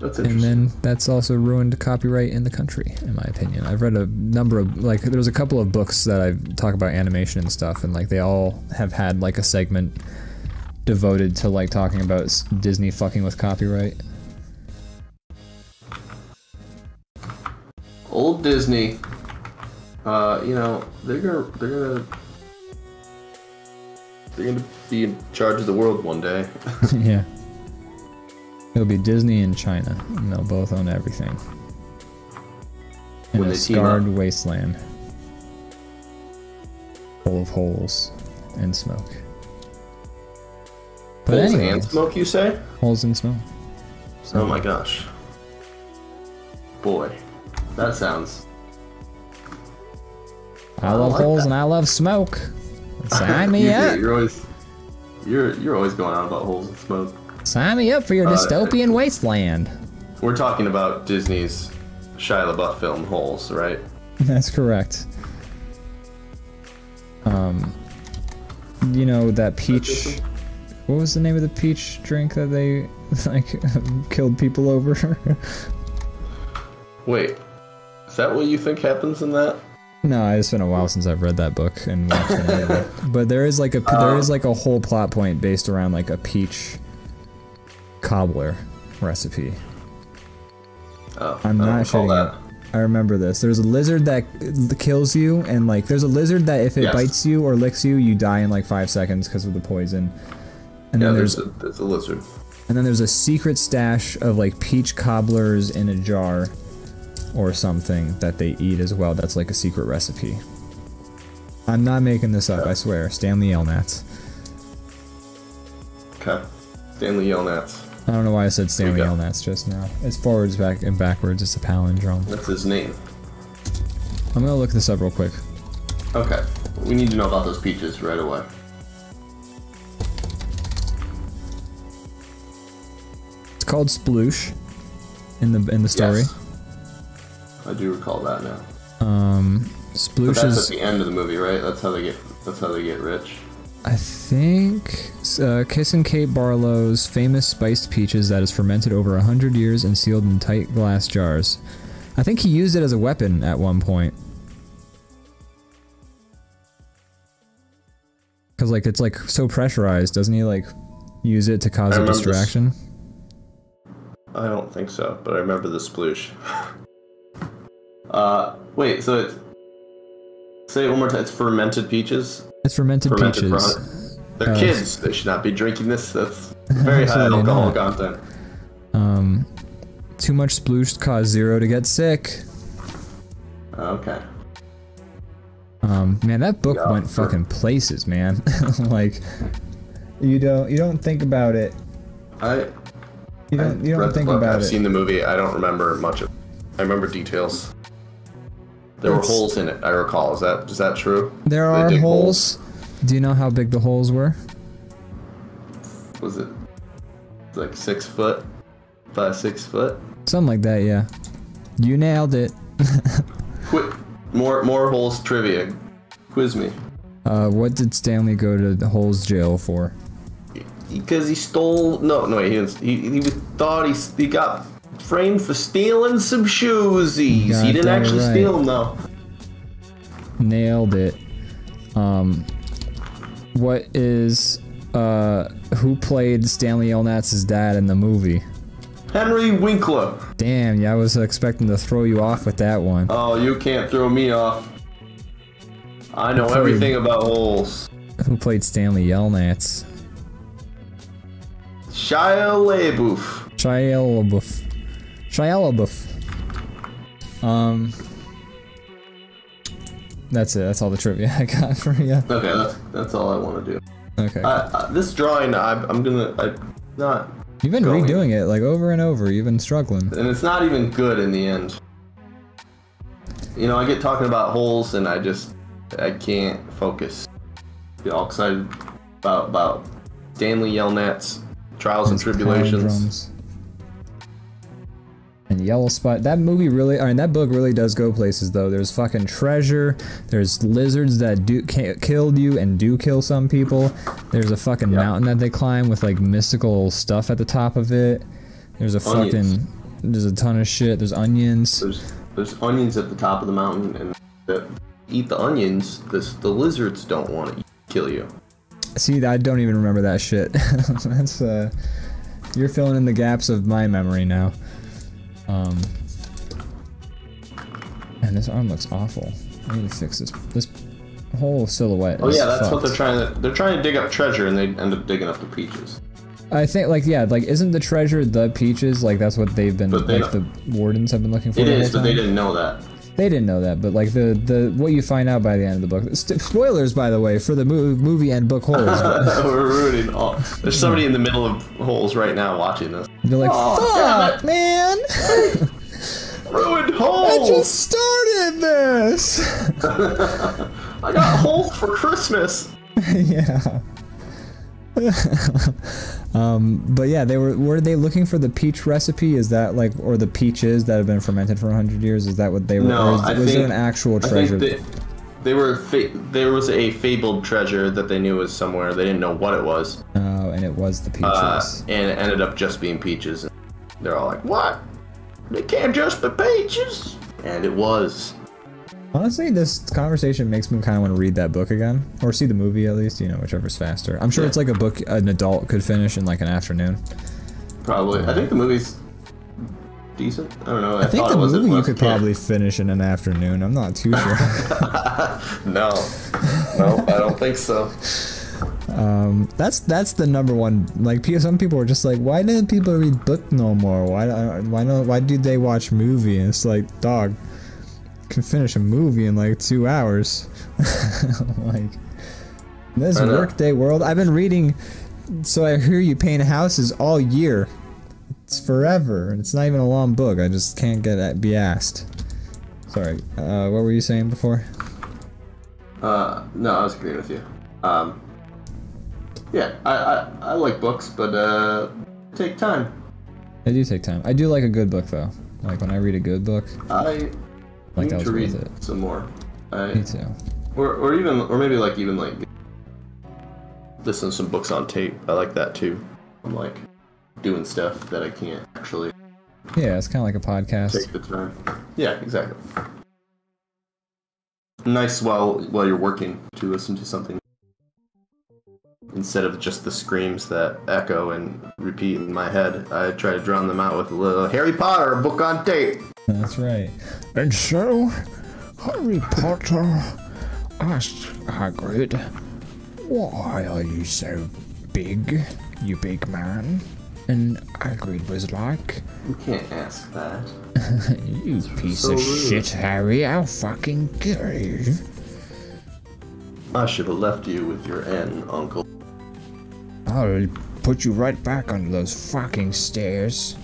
[SPEAKER 2] That's
[SPEAKER 1] and then that's also ruined copyright in the country, in my opinion. I've read a number of like there's a couple of books that I talk about animation and stuff, and like they all have had like a segment devoted to like talking about Disney fucking with copyright.
[SPEAKER 2] Old Disney. Uh, you know they're gonna they're gonna they're gonna be in charge of the world one day.
[SPEAKER 1] yeah. It'll be Disney and China, and they'll both own everything. In
[SPEAKER 2] When
[SPEAKER 1] a scarred wasteland. Full of holes and smoke. But
[SPEAKER 2] Holes
[SPEAKER 1] anyways,
[SPEAKER 2] and smoke, you say?
[SPEAKER 1] holes and smoke.
[SPEAKER 2] Oh my gosh. Boy, that sounds.
[SPEAKER 1] I love
[SPEAKER 2] like
[SPEAKER 1] holes
[SPEAKER 2] that.
[SPEAKER 1] and I love smoke. Sign me
[SPEAKER 2] you,
[SPEAKER 1] up.
[SPEAKER 2] You're always you're you're always going on about holes and smoke.
[SPEAKER 1] Sign me up for your
[SPEAKER 2] Uh,
[SPEAKER 1] dystopian wasteland.
[SPEAKER 2] We're talking about Disney's Shia LaBeouf film Holes, right?
[SPEAKER 1] That's correct. Um, you know that peach. What was the name of the peach drink that they like killed people over?
[SPEAKER 2] Wait, is that what you think happens in that?
[SPEAKER 1] no, it's been a while since I've read that book and watched. But there is like a there
[SPEAKER 2] Um,
[SPEAKER 1] like a whole plot point based around like a peach cobbler recipe.
[SPEAKER 2] Oh,
[SPEAKER 1] I'm not oh,
[SPEAKER 2] recall
[SPEAKER 1] shitting. I remember this. There's a lizard that kills you, and like there's a lizard that if it
[SPEAKER 2] Yes.
[SPEAKER 1] bites you or licks you, you die in like five seconds because of the poison. And
[SPEAKER 2] Yeah,
[SPEAKER 1] then
[SPEAKER 2] there's
[SPEAKER 1] there's
[SPEAKER 2] a, there's a lizard.
[SPEAKER 1] and then there's a secret stash of like peach cobblers in a jar, or something that they eat as well. That's like a secret recipe. I'm not making this up. I swear. Stanley Elnats.
[SPEAKER 2] Okay. Stanley Yelnats.
[SPEAKER 1] I don't know why I said Stanley. Elnats just now. It's forwards, back, and backwards. It's a palindrome.
[SPEAKER 2] That's his name.
[SPEAKER 1] I'm gonna look this up real quick.
[SPEAKER 2] Okay. We need to know about those peaches right away.
[SPEAKER 1] It's called Sploosh in the in the story.
[SPEAKER 2] Yes. I do recall that now.
[SPEAKER 1] Um,
[SPEAKER 2] But
[SPEAKER 1] Sploosh
[SPEAKER 2] that's
[SPEAKER 1] is.
[SPEAKER 2] at the end of the movie, right? That's how they get. That's how they get rich.
[SPEAKER 1] I think uh, Kissin' Kate Barlow's famous spiced peaches that is fermented over a hundred years and sealed in tight glass jars. I think he used it as a weapon at one point. Cause like it's like so pressurized, doesn't he? Like use it to cause a
[SPEAKER 2] remember this.
[SPEAKER 1] distraction.
[SPEAKER 2] I don't think so, but I remember the sploosh. uh, wait. So it's say it one more time. It's fermented peaches.
[SPEAKER 1] It's fermented,
[SPEAKER 2] Fermented
[SPEAKER 1] peaches.
[SPEAKER 2] product. They're
[SPEAKER 1] Uh,
[SPEAKER 2] kids. They should not be drinking this. That's very high alcohol
[SPEAKER 1] not.
[SPEAKER 2] content.
[SPEAKER 1] Um, too much sploosh cause zero to get sick.
[SPEAKER 2] Okay.
[SPEAKER 1] Um, man, that book
[SPEAKER 2] Yeah,
[SPEAKER 1] went
[SPEAKER 2] sure.
[SPEAKER 1] fucking places, man. like, you don't you don't think about it.
[SPEAKER 2] I.
[SPEAKER 1] You don't you
[SPEAKER 2] I've read
[SPEAKER 1] don't think about
[SPEAKER 2] I've
[SPEAKER 1] it.
[SPEAKER 2] seen the movie. I don't remember much of. I remember details. There were holes in it. I recall. Is that is that true?
[SPEAKER 1] there are
[SPEAKER 2] dig
[SPEAKER 1] holes. Do you know how big the holes were?
[SPEAKER 2] Was it like six foot by six foot?
[SPEAKER 1] Something like that, yeah. You nailed it.
[SPEAKER 2] Quit. More more holes trivia. Quiz me.
[SPEAKER 1] Uh, what did Stanley go to the holes jail for?
[SPEAKER 2] Because he stole. No, no, he didn't. He, he thought he, he got framed for stealing some shoesies. He didn't actually
[SPEAKER 1] right.
[SPEAKER 2] steal them though.
[SPEAKER 1] Nailed it. Um, what is uh who played Stanley Yelnats's dad in the movie?
[SPEAKER 2] Henry Winkler.
[SPEAKER 1] Damn, yeah, I was expecting to throw you off with that one.
[SPEAKER 2] Oh, you can't throw me off. I know
[SPEAKER 1] Sorry.
[SPEAKER 2] everything about holes.
[SPEAKER 1] Who played Stanley Yelnats?
[SPEAKER 2] Shia LaBeouf.
[SPEAKER 1] Shia LaBeouf. Shia LaBeouf. Um, that's it. That's all the trivia I got for you.
[SPEAKER 2] Okay, that's that's all I want to do.
[SPEAKER 1] Okay.
[SPEAKER 2] I, I, this drawing, I, I'm gonna, I not,
[SPEAKER 1] You've been
[SPEAKER 2] going.
[SPEAKER 1] redoing it like over and over. You've been struggling.
[SPEAKER 2] and it's not even good in the end. You know, I get talking about holes, and I just, I can't focus. Get all excited about about Stanley Yelnats trials and tribulations.
[SPEAKER 1] And Yellow Spot. That movie really, I mean, that book really does go places though. There's fucking treasure. There's lizards that do ca- killed you and do kill some people. There's a fucking
[SPEAKER 2] Yep.
[SPEAKER 1] mountain that they climb with like mystical stuff at the top of it. There's a
[SPEAKER 2] Onions.
[SPEAKER 1] fucking, there's a ton of shit. There's onions.
[SPEAKER 2] There's there's onions at the top of the mountain, and the, eat the onions. This the lizards don't want to kill you.
[SPEAKER 1] See, I don't even remember that shit. That's uh, you're filling in the gaps of my memory now. Um, and this arm looks awful. I need to fix this. This whole silhouette.
[SPEAKER 2] Oh yeah, that's what they're trying to. They're trying to dig up treasure, and they end up digging up the peaches.
[SPEAKER 1] I think, like, yeah, like, isn't the treasure the peaches? Like, that's what they've been,
[SPEAKER 2] But they
[SPEAKER 1] like, the wardens have been looking for.
[SPEAKER 2] It is,
[SPEAKER 1] the
[SPEAKER 2] is,
[SPEAKER 1] whole
[SPEAKER 2] but they didn't know that.
[SPEAKER 1] They didn't know that, but like the the what you find out by the end of the book. Spoilers, by the way, for the mo- movie and book holes.
[SPEAKER 2] We're ruining all. There's somebody in the middle of holes right now watching this.
[SPEAKER 1] They're like,
[SPEAKER 2] Oh,
[SPEAKER 1] fuck, man.
[SPEAKER 2] Ruined holes.
[SPEAKER 1] I just started this.
[SPEAKER 2] I got holes for Christmas.
[SPEAKER 1] yeah. Um, but yeah, they were were they looking for the peach recipe? Is that like or the peaches that have been fermented for hundred years? Is that what they were?
[SPEAKER 2] No,
[SPEAKER 1] or is,
[SPEAKER 2] I
[SPEAKER 1] was
[SPEAKER 2] think-
[SPEAKER 1] an actual treasure?
[SPEAKER 2] they, they were. Fa- there was a fabled treasure that they knew was somewhere. They didn't know what it was,
[SPEAKER 1] oh, and it was the peaches.
[SPEAKER 2] uh, and it ended up just being peaches. And they're all like, "What? It can't just be peaches." And it was.
[SPEAKER 1] Honestly, this conversation makes me kind of want to read that book again, or see the movie at least. You know, whichever's faster. I'm sure
[SPEAKER 2] Yeah.
[SPEAKER 1] it's like a book an adult could finish in like an afternoon.
[SPEAKER 2] Probably. I think the movie's decent. I don't know. I,
[SPEAKER 1] I think the movie you
[SPEAKER 2] when I was
[SPEAKER 1] could probably finish in an afternoon. I'm not too sure.
[SPEAKER 2] No. No, I don't think so.
[SPEAKER 1] Um, that's that's the number one. Like, some people are just like, why didn't people read book no more? Why why no? Why do they watch movie? And it's like, dog, can finish a movie in like two hours. like, this workday world. I've been reading. So I hear you paint houses all year. It's forever, and it's not even a long book. I just can't get at, be asked. Sorry. Uh, what were you saying before?
[SPEAKER 2] Uh, no, I was agreeing with you. Um, yeah, I, I, I like books, but uh, take time.
[SPEAKER 1] I do take time. I do like a good book though. Like when I read a good book,
[SPEAKER 2] I
[SPEAKER 1] Like
[SPEAKER 2] need
[SPEAKER 1] that was
[SPEAKER 2] to read
[SPEAKER 1] it.
[SPEAKER 2] some more. I,
[SPEAKER 1] Me too.
[SPEAKER 2] or, or even, or maybe like even like listen to some books on tape. I like that too. I'm like doing stuff that I can't actually
[SPEAKER 1] Yeah, it's kind of like a podcast.
[SPEAKER 2] take the time. Yeah, exactly. Nice while while you're working to listen to something instead of just the screams that echo and repeat in my head. I try to drown them out with a little Harry Potter book on tape.
[SPEAKER 1] That's right.
[SPEAKER 3] And so, Harry Potter asked Hagrid, Why are you so big, you big man? And Hagrid was like,
[SPEAKER 2] You can't ask that.
[SPEAKER 3] You piece
[SPEAKER 2] so
[SPEAKER 3] of
[SPEAKER 2] rude.
[SPEAKER 3] shit, Harry, I'll fucking kill you.
[SPEAKER 2] I should have left you with your N, Uncle.
[SPEAKER 3] I'll put you right back under those fucking stairs.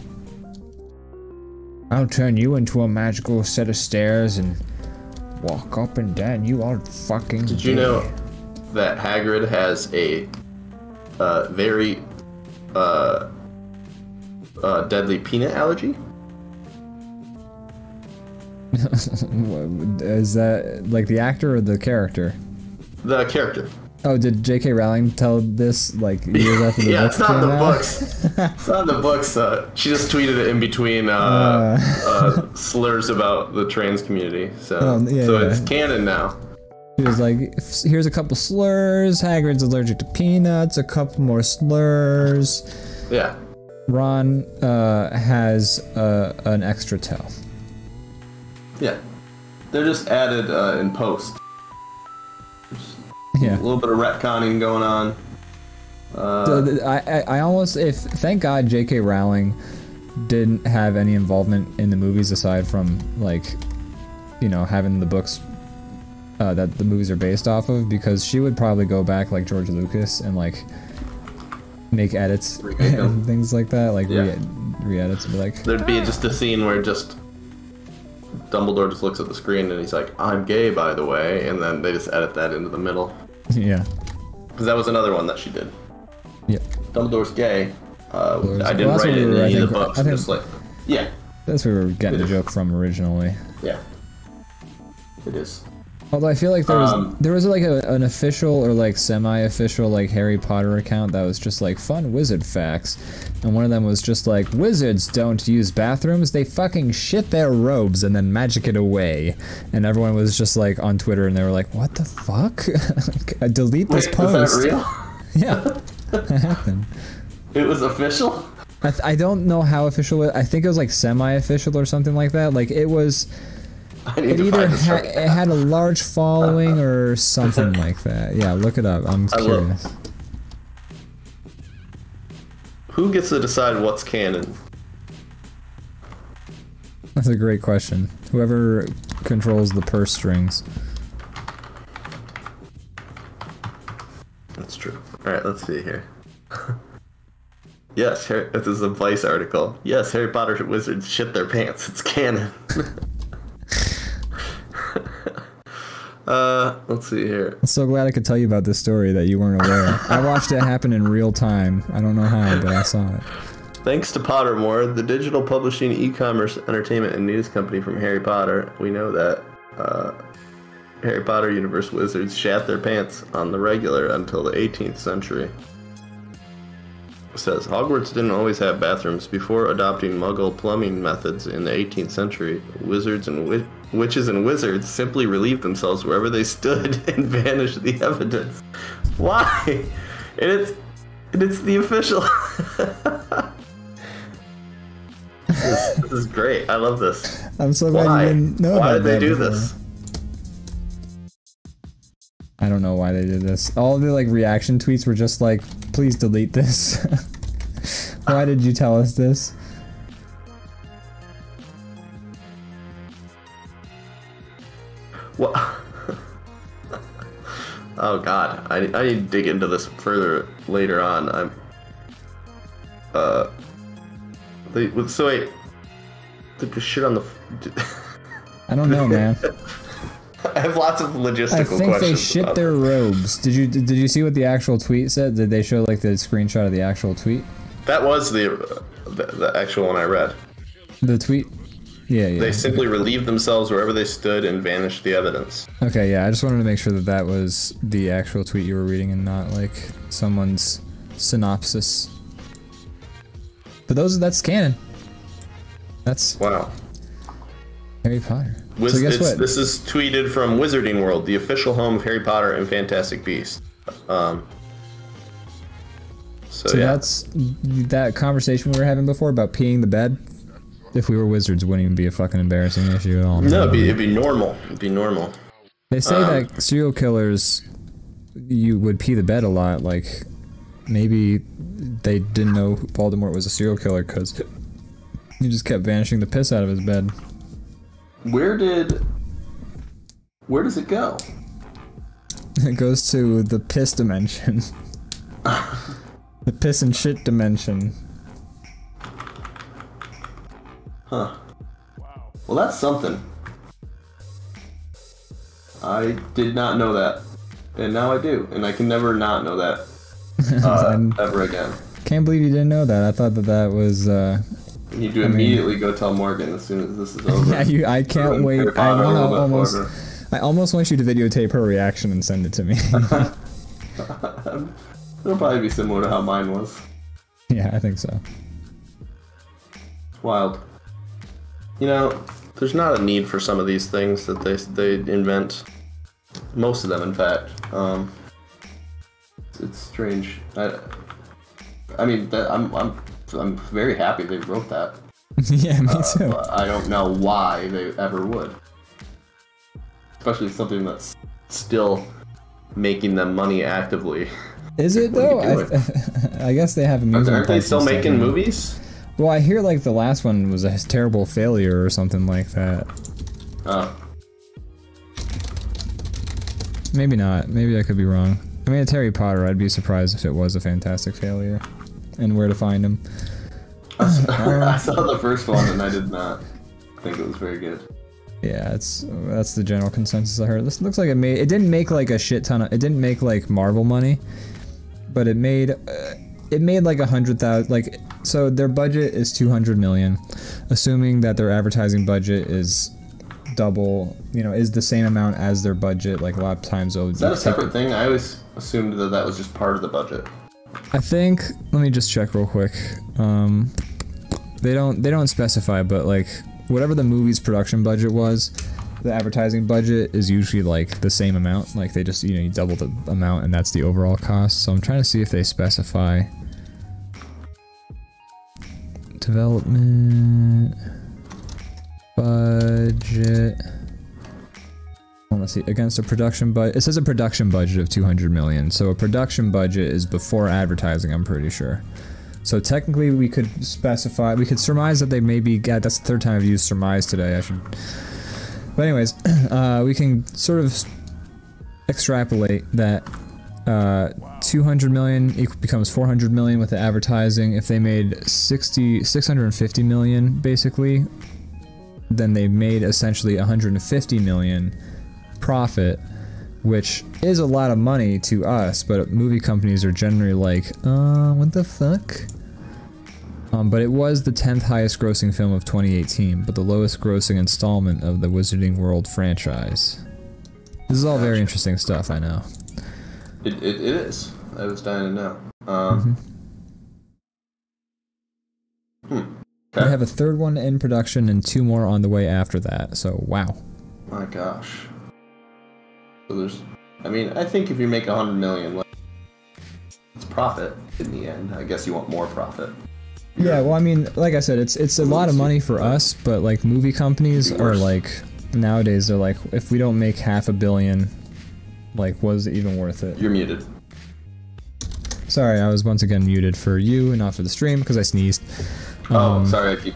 [SPEAKER 3] I'll turn you into a magical set of stairs and walk up and down you all fucking
[SPEAKER 2] Did you
[SPEAKER 3] day.
[SPEAKER 2] know that Hagrid has a uh, very uh, uh, deadly peanut allergy?
[SPEAKER 1] Is that like the actor or the character?
[SPEAKER 2] The character.
[SPEAKER 1] Oh, did J.K. Rowling tell this like years after the
[SPEAKER 2] yeah,
[SPEAKER 1] books
[SPEAKER 2] it's not in the
[SPEAKER 1] out?
[SPEAKER 2] books. it's not in the books. Uh, she just tweeted it in between uh, uh, slurs about the trans community. So,
[SPEAKER 1] Oh, yeah,
[SPEAKER 2] so
[SPEAKER 1] yeah.
[SPEAKER 2] it's canon now.
[SPEAKER 1] He was like, "Here's a couple slurs. Hagrid's allergic to peanuts. A couple more slurs.
[SPEAKER 2] Yeah.
[SPEAKER 1] Ron uh, has uh, an extra toe."
[SPEAKER 2] Yeah. They're just added uh, in post.
[SPEAKER 1] Yeah.
[SPEAKER 2] A little bit of retconning going on. Uh,
[SPEAKER 1] So th- I, I, almost if thank God J.K. Rowling didn't have any involvement in the movies aside from like, you know, having the books uh, that the movies are based off of because she would probably go back like George Lucas and like make edits and things like that, like
[SPEAKER 2] Yeah.
[SPEAKER 1] re edits, like
[SPEAKER 2] There'd be just a scene where just Dumbledore just looks at the screen and he's like, "I'm gay, by the way," and then they just edit that into the middle
[SPEAKER 1] yeah,
[SPEAKER 2] because that was another one that she did.
[SPEAKER 1] yeah.
[SPEAKER 2] Dumbledore's gay. Uh, I didn't write it in any of the books.
[SPEAKER 1] I think-
[SPEAKER 2] just like, yeah,
[SPEAKER 1] That's where we were getting the joke from originally.
[SPEAKER 2] yeah, it is.
[SPEAKER 1] Although I feel like there was
[SPEAKER 2] Um,
[SPEAKER 1] there was like a, an official or like semi-official like Harry Potter account that was just like fun wizard facts, and one of them was just like wizards don't use bathrooms; they fucking shit their robes and then magic it away. And everyone was just like on Twitter and they were like, "What the fuck? Delete this
[SPEAKER 2] Wait,
[SPEAKER 1] post."
[SPEAKER 2] is that real?
[SPEAKER 1] Yeah, that happened.
[SPEAKER 2] It was official.
[SPEAKER 1] I, th- I don't know how official. It, I think it was like semi-official or something like that. Like it was.
[SPEAKER 2] I need
[SPEAKER 1] It
[SPEAKER 2] to
[SPEAKER 1] either
[SPEAKER 2] find this.
[SPEAKER 1] ha-
[SPEAKER 2] right
[SPEAKER 1] it had a large following or something like that. Yeah, look it up. I'm
[SPEAKER 2] I will.
[SPEAKER 1] curious.
[SPEAKER 2] Who gets to decide what's canon?
[SPEAKER 1] That's a great question. Whoever controls the purse strings.
[SPEAKER 2] That's true. All right, let's see here. yes, Harry, this is a Vice article. Yes, Harry Potter wizards shit their pants. It's canon. uh, let's see here.
[SPEAKER 1] I'm so glad I could tell you about this story that you weren't aware. I watched it happen in real time. I don't know how, but I saw it.
[SPEAKER 2] Thanks to Pottermore, the digital publishing, e-commerce, entertainment, and news company from Harry Potter, we know that uh, Harry Potter universe wizards shat their pants on the regular until the 18th century. It says Hogwarts didn't always have bathrooms before adopting Muggle plumbing methods in the 18th century. Wizards and wi- witches and wizards simply relieved themselves wherever they stood and vanished the evidence. Why? And it's and it's the official. this, is, this is great. I love this.
[SPEAKER 1] I'm so glad
[SPEAKER 2] Why?
[SPEAKER 1] you didn't know
[SPEAKER 2] Why did they do
[SPEAKER 1] before.
[SPEAKER 2] this?
[SPEAKER 1] I don't know why they did this. All the like reaction tweets were just like, "Please delete this." why did you tell us this?
[SPEAKER 2] What? oh God, I, I need to dig into this further later on. I'm. Uh. They, so wait. Did the shit on the.
[SPEAKER 1] I don't know, man.
[SPEAKER 2] I have lots of logistical
[SPEAKER 1] I think they shit their robes. Did you did you see what the actual tweet said? Did they show like the screenshot of the actual tweet?
[SPEAKER 2] That was the, the the actual one I read.
[SPEAKER 1] The tweet Yeah, yeah.
[SPEAKER 2] They simply relieved themselves wherever they stood and vanished the evidence.
[SPEAKER 1] Okay, yeah, I just wanted to make sure that that was the actual tweet you were reading and not like someone's synopsis. But those that's canon. That's
[SPEAKER 2] Wow.
[SPEAKER 1] Harry Potter.
[SPEAKER 2] Wiz-
[SPEAKER 1] so guess what?
[SPEAKER 2] This is tweeted from Wizarding World, the official home of Harry Potter and Fantastic Beasts. Um, so,
[SPEAKER 1] so
[SPEAKER 2] yeah,
[SPEAKER 1] that's that conversation we were having before about peeing the bed. If we were wizards, wouldn't even be a fucking embarrassing issue at all.
[SPEAKER 2] no, it'd be, it'd be normal. It'd be normal.
[SPEAKER 1] They say
[SPEAKER 2] Um,
[SPEAKER 1] that serial killers, you would pee the bed a lot. Like, maybe they didn't know Voldemort was a serial killer because he just kept vanishing the piss out of his bed.
[SPEAKER 2] Where did? Where does it go?
[SPEAKER 1] It goes to the piss dimension. the piss and shit dimension.
[SPEAKER 2] Huh. Wow. Well, that's something. I did not know that, and now I do, and I can never not know that uh, ever again.
[SPEAKER 1] Can't believe you didn't know that. I thought that that was. uh
[SPEAKER 2] You do to immediately go tell Morgan as soon as this is over.
[SPEAKER 1] Yeah, you, I can't wait. I want to almost. I almost want you to videotape her reaction and send it to me.
[SPEAKER 2] It'll probably be similar to how mine was.
[SPEAKER 1] yeah, I think so.
[SPEAKER 2] It's wild. You know, there's not a need for some of these things that they they invent. Most of them, in fact. Um, it's, it's strange. I, I mean, that, I'm I'm I'm very happy they wrote that.
[SPEAKER 1] yeah, me
[SPEAKER 2] Uh,
[SPEAKER 1] too.
[SPEAKER 2] I don't know why they ever would. Especially something that's still making them money actively.
[SPEAKER 1] Is it though? I, I guess they have amusement
[SPEAKER 2] Aren't they still making movies?
[SPEAKER 1] Well, I hear like the last one was a terrible failure or something like that.
[SPEAKER 2] Oh,
[SPEAKER 1] Maybe not. Maybe I could be wrong. I mean, it's Harry Potter. I'd be surprised if it was a fantastic failure. And where to find him?
[SPEAKER 2] I saw the first one and I did not think it was very good.
[SPEAKER 1] Yeah, it's that's the general consensus I heard. This looks like it made. It didn't make like a shit ton of. It didn't make like Marvel money, but it made. Uh, it made like a hundred thousand. Like so, their budget is two hundred million, assuming that their advertising budget is double. You know, is the same amount as their budget. Like a lot of times,
[SPEAKER 2] Is that a separate thing? I always assumed that that was just part of the budget.
[SPEAKER 1] I think. Let me just check real quick. Um, they don't. They don't specify, but like whatever the movie's production budget was, the advertising budget is usually like the same amount. Like they just you know you double the amount, and that's the overall cost. So I'm trying to see if they specify development budget. Let's see. Against a production budget, it says a production budget of 200 million. So a production budget is before advertising. I'm pretty sure. So technically, we could specify. We could surmise that they maybe. God, that's the third time I've used surmise today. I should. But anyways, uh, we can sort of extrapolate that uh, 200 million becomes 400 million with the advertising. If they made 60, 650 million, basically, then they made essentially 150 million profit, which is a lot of money to us, but movie companies are generally like, uh, what the fuck? Um, but it was the 10th highest grossing film of 2018, but the lowest grossing installment of the Wizarding World franchise. This is all very interesting stuff, I know.
[SPEAKER 2] It, it, it is. I was dying to know. Um, hmm.
[SPEAKER 1] They
[SPEAKER 2] Okay.
[SPEAKER 1] have a third one in production and two more on the way after that, so wow.
[SPEAKER 2] My gosh. So there's. I mean, I think if you make a hundred million, like, it's profit in the end. I guess you want more profit.
[SPEAKER 1] Yeah, well, I mean, like I said, it's it's a lot of money for us, but like movie companies are like nowadays they're like, if we don't make half a billion, like, was it even worth it?
[SPEAKER 2] You're muted.
[SPEAKER 1] Sorry, I was once again muted for you and not for the stream because I sneezed.
[SPEAKER 2] Oh,
[SPEAKER 1] Um,
[SPEAKER 2] sorry, I keep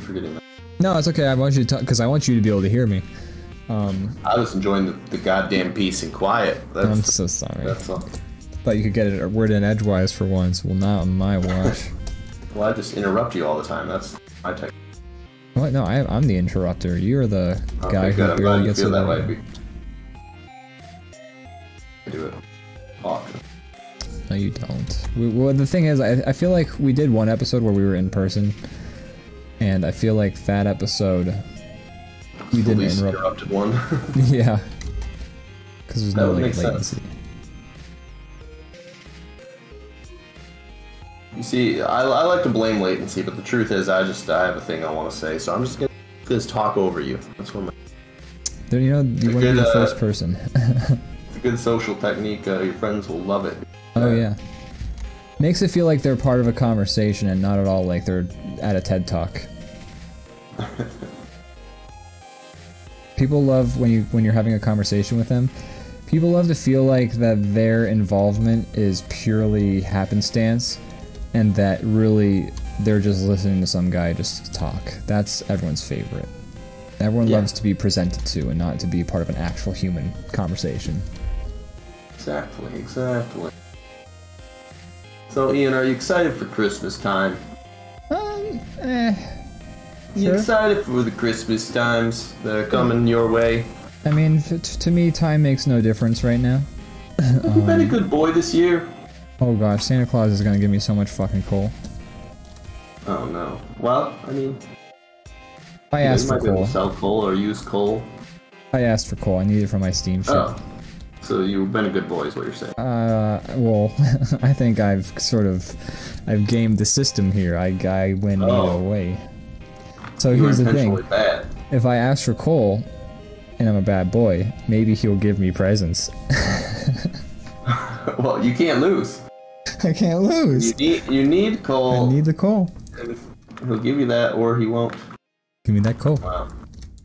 [SPEAKER 2] forgetting that.
[SPEAKER 1] No, it's okay. I want you to talk because I want you to be able to hear me. Um,
[SPEAKER 2] I was enjoying the, the goddamn peace and quiet.
[SPEAKER 1] I'm
[SPEAKER 2] That's
[SPEAKER 1] so sorry.
[SPEAKER 2] that's all.
[SPEAKER 1] Thought you could get it a word in edgewise for once. Well, not on my watch.
[SPEAKER 2] Well, I just interrupt you all the time. That's my tech.
[SPEAKER 1] what? No, I, I'm the interrupter. You're the
[SPEAKER 2] Okay,
[SPEAKER 1] guy
[SPEAKER 2] good.
[SPEAKER 1] who
[SPEAKER 2] I'm
[SPEAKER 1] barely gets
[SPEAKER 2] feel that way. Do it often.
[SPEAKER 1] No, you don't. We, well, the thing is, I, I feel like we did one episode where we were in person, and I feel like that episode we didn't interrupt.
[SPEAKER 2] interrupted one.
[SPEAKER 1] yeah, because there's
[SPEAKER 2] That
[SPEAKER 1] no like,
[SPEAKER 2] make sense.
[SPEAKER 1] latency.
[SPEAKER 2] you see, I, I like to blame latency, but the truth is, I just I have a thing I want to say, so I'm just gonna just talk over you. That's what my,
[SPEAKER 1] Then, you know, you
[SPEAKER 2] a
[SPEAKER 1] want to be the
[SPEAKER 2] uh,
[SPEAKER 1] first person.
[SPEAKER 2] good social technique. Uh, your friends will love it.
[SPEAKER 1] oh yeah, makes it feel like they're part of a conversation and not at all like they're at a TED talk. People love when you when you're having a conversation with them. People love to feel like that their involvement is purely happenstance, and that really they're just listening to some guy just talk. That's everyone's favorite. Everyone
[SPEAKER 2] Yeah.
[SPEAKER 1] loves to be presented to and not to be part of an actual human conversation.
[SPEAKER 2] Exactly, exactly. So, Ian, are you excited for Christmas time?
[SPEAKER 1] Um, eh.
[SPEAKER 2] You
[SPEAKER 1] Sure.
[SPEAKER 2] excited for the Christmas times that are coming your way?
[SPEAKER 1] I mean, t- to me, time makes no difference right now.
[SPEAKER 2] You've you been a good boy this year?
[SPEAKER 1] Oh gosh, Santa Claus is gonna give me so much fucking coal.
[SPEAKER 2] Oh no. Well, I mean,
[SPEAKER 1] I asked for
[SPEAKER 2] might be able
[SPEAKER 1] coal.
[SPEAKER 2] to sell coal or use coal.
[SPEAKER 1] I asked for coal. I need it for my Steam ship.
[SPEAKER 2] Oh, so you've been a good boy, is what you're saying.
[SPEAKER 1] Uh, well, I think I've sort of, I've gamed the system here. I, I win
[SPEAKER 2] Oh.
[SPEAKER 1] either way. So
[SPEAKER 2] You
[SPEAKER 1] here's the thing:
[SPEAKER 2] bad.
[SPEAKER 1] if I ask for coal, and I'm a bad boy, maybe he'll give me presents.
[SPEAKER 2] well, you can't lose.
[SPEAKER 1] I can't lose.
[SPEAKER 2] You need you need coal.
[SPEAKER 1] I need the coal.
[SPEAKER 2] and he'll give you that, or he won't.
[SPEAKER 1] Give me that coal.
[SPEAKER 2] Wow,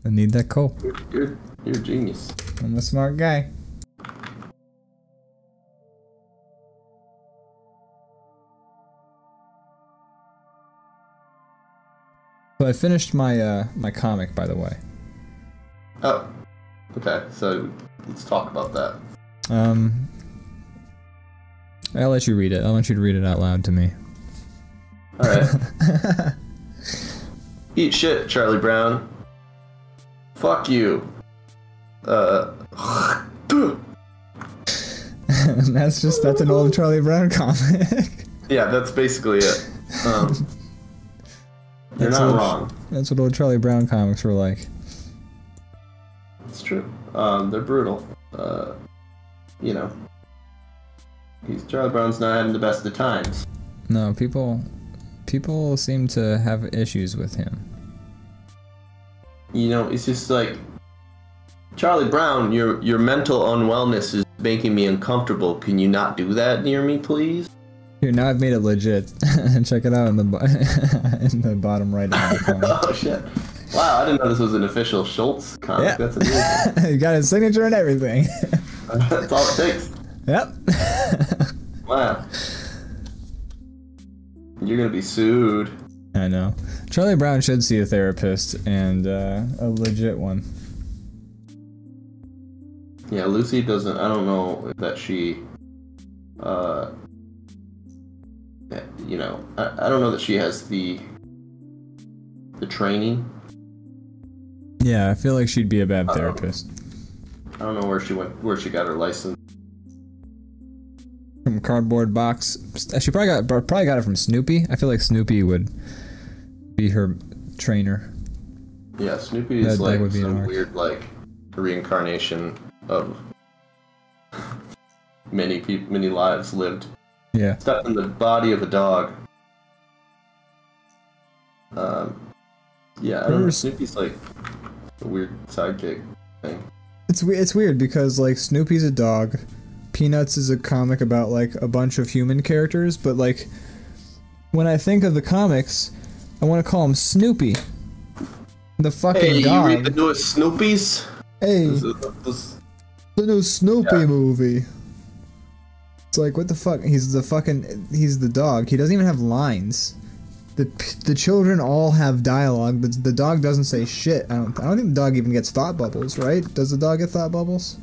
[SPEAKER 1] I need that coal.
[SPEAKER 2] you're you're, you're a genius.
[SPEAKER 1] I'm a smart guy. So I finished my uh my comic by the way.
[SPEAKER 2] Oh, okay. So let's talk about that.
[SPEAKER 1] Um I'll let you read it. I want you to read it out loud to me.
[SPEAKER 2] All right. Eat shit, Charlie Brown. Fuck you. Uh.
[SPEAKER 1] that's just that's an old Charlie Brown comic.
[SPEAKER 2] yeah, that's basically it. Um, you're
[SPEAKER 1] That's
[SPEAKER 2] not
[SPEAKER 1] what-
[SPEAKER 2] wrong.
[SPEAKER 1] that's what old Charlie Brown comics were like.
[SPEAKER 2] It's true. Um, they're brutal. Uh, you know, he's Charlie Brown's not having the best of times.
[SPEAKER 1] No, people people seem to have issues with him.
[SPEAKER 2] You know, it's just like Charlie Brown. Your your mental unwellness is making me uncomfortable. Can you not do that near me, please?
[SPEAKER 1] Here, now I've made it legit. Check it out in the in the bottom right of the corner.
[SPEAKER 2] oh shit! Wow, I didn't know this was an official Schulz comic.
[SPEAKER 1] Yeah.
[SPEAKER 2] That's amazing.
[SPEAKER 1] you got his signature and everything.
[SPEAKER 2] That's all it takes.
[SPEAKER 1] yep.
[SPEAKER 2] Wow. You're gonna be sued.
[SPEAKER 1] I know. Charlie Brown should see a therapist and uh, a legit one.
[SPEAKER 2] Yeah, Lucy doesn't. I don't know that she, uh, you know, I, I don't know that she has the the training.
[SPEAKER 1] Yeah, I feel like she'd be a bad
[SPEAKER 2] Uh-oh.
[SPEAKER 1] therapist.
[SPEAKER 2] I don't know where she went, where she got her license.
[SPEAKER 1] From cardboard box. Uh, she probably got probably got it from Snoopy. I feel like Snoopy would be her trainer.
[SPEAKER 2] Yeah, Snoopy is
[SPEAKER 1] that
[SPEAKER 2] like some weird like reincarnation of many people, many lives lived.
[SPEAKER 1] Yeah.
[SPEAKER 2] Stuck in the body of a dog. Um, yeah, I.
[SPEAKER 1] Remember-
[SPEAKER 2] Snoopy's like a weird sidekick thing.
[SPEAKER 1] It's it's weird because like Snoopy's a dog, Peanuts is a comic about like a bunch of human characters, but like when I think of the comics, I want to call him Snoopy. The fucking
[SPEAKER 2] Hey, you read the
[SPEAKER 1] dog.
[SPEAKER 2] newest Snoopies?
[SPEAKER 1] hey,
[SPEAKER 2] This is- this-
[SPEAKER 1] the new Snoopy
[SPEAKER 2] Yeah.
[SPEAKER 1] movie. It's like what the fuck? He's the fucking he's the dog. He doesn't even have lines. The the children all have dialogue. but the dog doesn't say shit. I don't I don't think the dog even gets thought bubbles, right? Does the dog get thought bubbles?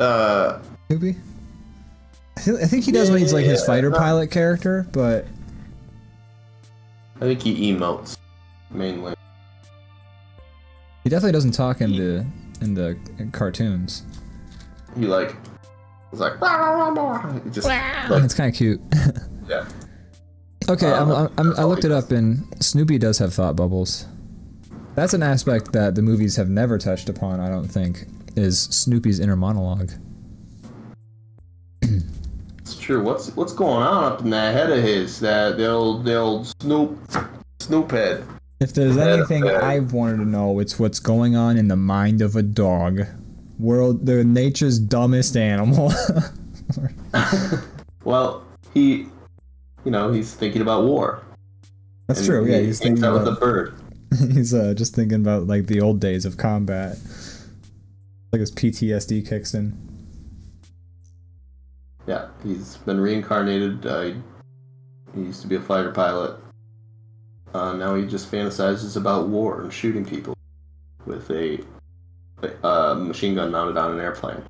[SPEAKER 2] Uh,
[SPEAKER 1] Snoopy? I think, I think he does when he's like his fighter pilot character, but
[SPEAKER 2] I think he emotes mainly.
[SPEAKER 1] he definitely doesn't talk in the in the cartoons.
[SPEAKER 2] He like, he's like, "Rah, rah, rah, rah." He just like,
[SPEAKER 1] It's kind of cute.
[SPEAKER 2] yeah.
[SPEAKER 1] Okay, I'm,
[SPEAKER 2] Uh,
[SPEAKER 1] I'm, I'm, I looked it up, and Snoopy does have thought bubbles. That's an aspect that the movies have never touched upon. I don't think is Snoopy's inner monologue.
[SPEAKER 2] It's true. What's what's going on up in that head of his? That the old the old Snoop Snoop head.
[SPEAKER 1] If there's
[SPEAKER 2] Yeah,
[SPEAKER 1] anything
[SPEAKER 2] yeah.
[SPEAKER 1] I wanted to know, it's what's going on in the mind of a dog. World, the nature's dumbest animal.
[SPEAKER 2] Well, he, you know, he's thinking about war.
[SPEAKER 1] That's
[SPEAKER 2] And
[SPEAKER 1] true. Yeah, he's
[SPEAKER 2] hangs
[SPEAKER 1] thinking about,
[SPEAKER 2] the bird.
[SPEAKER 1] he's uh, just thinking about like the old days of combat. Like his PTSD kicks in.
[SPEAKER 2] Yeah, he's been reincarnated. Uh, he used to be a fighter pilot. Uh, now he just fantasizes about war and shooting people with a, a uh, machine gun mounted on an airplane.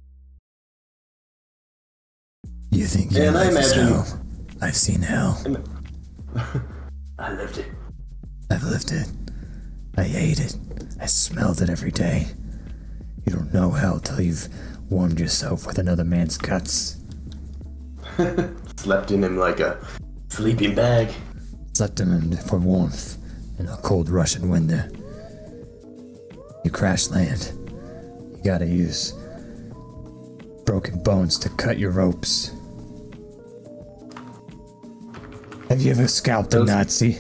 [SPEAKER 3] You think
[SPEAKER 2] your And I life is imagine-
[SPEAKER 3] hell? I've seen hell.
[SPEAKER 2] I lived it.
[SPEAKER 3] I've lived it. I ate it. I smelled it every day. You don't know hell till you've warmed yourself with another man's guts.
[SPEAKER 2] Slept in him like a sleeping bag.
[SPEAKER 3] Slept in him for warmth in a cold Russian winter. You crash land. You gotta use broken bones to cut your ropes. Have you ever scalped a Nazi?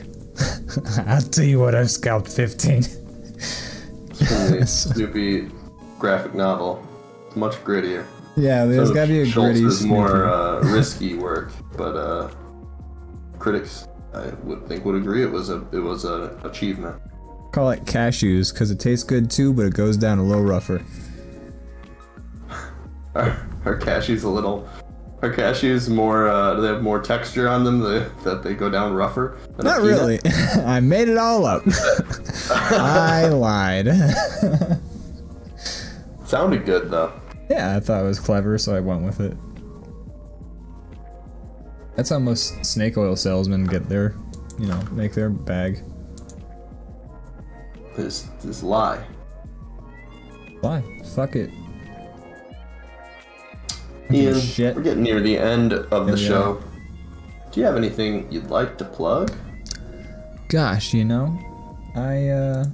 [SPEAKER 3] I'll tell you what, I've scalped 15.
[SPEAKER 2] Snoopy, Snoopy graphic novel. It's much grittier.
[SPEAKER 1] Yeah, there's
[SPEAKER 2] So
[SPEAKER 1] gotta be a
[SPEAKER 2] Schulz
[SPEAKER 1] gritty.
[SPEAKER 2] is more uh, risky work, but uh, critics, I would think, would agree it was a it was an achievement.
[SPEAKER 1] Call it cashews because it tastes good too, but it goes down a little rougher.
[SPEAKER 2] Cashews a little? Are cashews more? Uh, do they have more texture on them that, that they go down rougher?
[SPEAKER 1] Not really. I made it all up. I lied.
[SPEAKER 2] Sounded good though.
[SPEAKER 1] yeah, I thought it was clever, so I went with it. That's how most snake oil salesmen get their, you know, make their bag.
[SPEAKER 2] This this lie.
[SPEAKER 1] Why? Fuck it.
[SPEAKER 2] Ian,
[SPEAKER 1] shit.
[SPEAKER 2] we're getting near the end of the
[SPEAKER 1] Yeah, we
[SPEAKER 2] show. Do you have anything you'd like to plug?
[SPEAKER 1] Gosh, you know, I uh,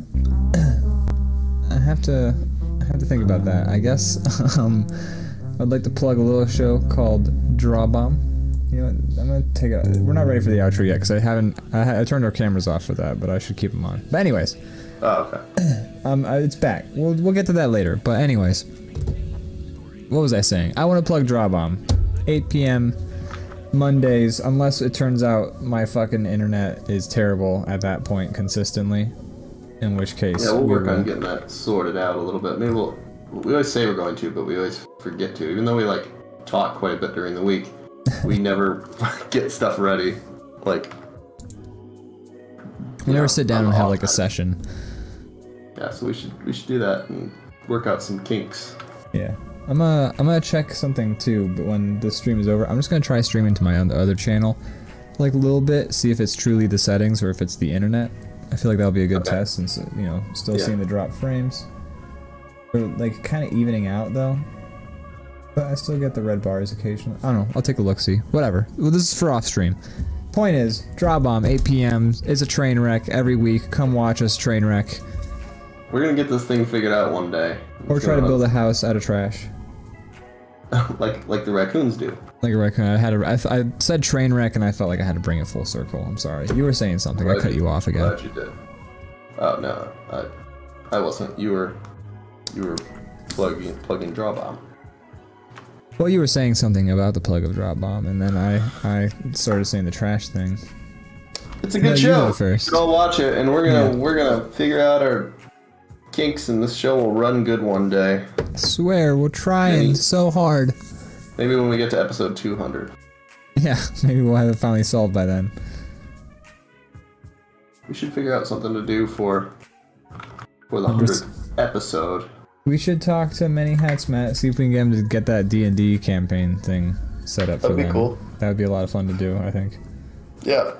[SPEAKER 1] I have to, I have to think about that. I guess um, I'd like to plug a little show called DrawBomb. You know, what, I'm gonna take a. We're not ready for the outro yet because I haven't. I, ha- I turned our cameras off for that, but I should keep them on. But anyways,
[SPEAKER 2] Oh, okay.
[SPEAKER 1] um, uh, it's back. We'll we'll get to that later. But anyways, what was I saying? I want to plug DrawBomb, 8 p.m. Mondays, unless it turns out my fucking internet is terrible at that point consistently. In which case,
[SPEAKER 2] Yeah, we'll
[SPEAKER 1] we
[SPEAKER 2] work
[SPEAKER 1] will-
[SPEAKER 2] on getting that sorted out a little bit. Maybe we'll. We always say we're going to, but we always forget to. Even though we like talk quite a bit during the week, we never get stuff ready. Like,
[SPEAKER 1] we never
[SPEAKER 2] yeah,
[SPEAKER 1] sit down and have like a session.
[SPEAKER 2] yeah. So we should we should do that and work out some kinks.
[SPEAKER 1] Yeah. I'm gonna I'm gonna check something too, but when the stream is over, I'm just gonna try streaming to my own other channel, like a little bit, see if it's truly the settings or if it's the internet. I feel like that'll be a good
[SPEAKER 2] Okay.
[SPEAKER 1] test, since you know, still
[SPEAKER 2] Yeah.
[SPEAKER 1] seeing the drop frames. They're like kind of evening out though. But I still get the red bars occasionally. I don't know. I'll take a look. See. Whatever. Well, this is for off stream. Point is, DrawBomb, 8 p.m. is a train wreck every week. Come watch us train wreck,
[SPEAKER 2] We're gonna get this thing figured out one day.
[SPEAKER 1] or try to build a house out of trash.
[SPEAKER 2] like like the raccoons do.
[SPEAKER 1] Like a raccoon. I had a, I, th- I said train wreck and I felt like I had to bring it full circle. I'm sorry. You were saying something. I cut you off again.
[SPEAKER 2] Glad you did. Oh no, I I wasn't. You were you were plugging plugging DrawBomb.
[SPEAKER 1] Well, you were saying something about the plug of DrawBomb, and then I I started saying the trash thing.
[SPEAKER 2] It's a
[SPEAKER 1] No,
[SPEAKER 2] good
[SPEAKER 1] you
[SPEAKER 2] show.
[SPEAKER 1] go first.
[SPEAKER 2] You all watch it, and we're gonna
[SPEAKER 1] Yeah.
[SPEAKER 2] we're gonna figure out our kinks, and this show will run good one day.
[SPEAKER 1] I swear, we're trying
[SPEAKER 2] Maybe.
[SPEAKER 1] so hard.
[SPEAKER 2] Maybe when we get to episode 200.
[SPEAKER 1] Yeah, maybe we'll have it finally solved by then.
[SPEAKER 2] We should figure out something to do for for the hundredth episode.
[SPEAKER 1] We should talk to Many Hats Matt, see if we can get him to get that D and D campaign thing set up for them.
[SPEAKER 2] That'd be cool.
[SPEAKER 1] That would be a lot of fun to do, I think.
[SPEAKER 2] Yeah.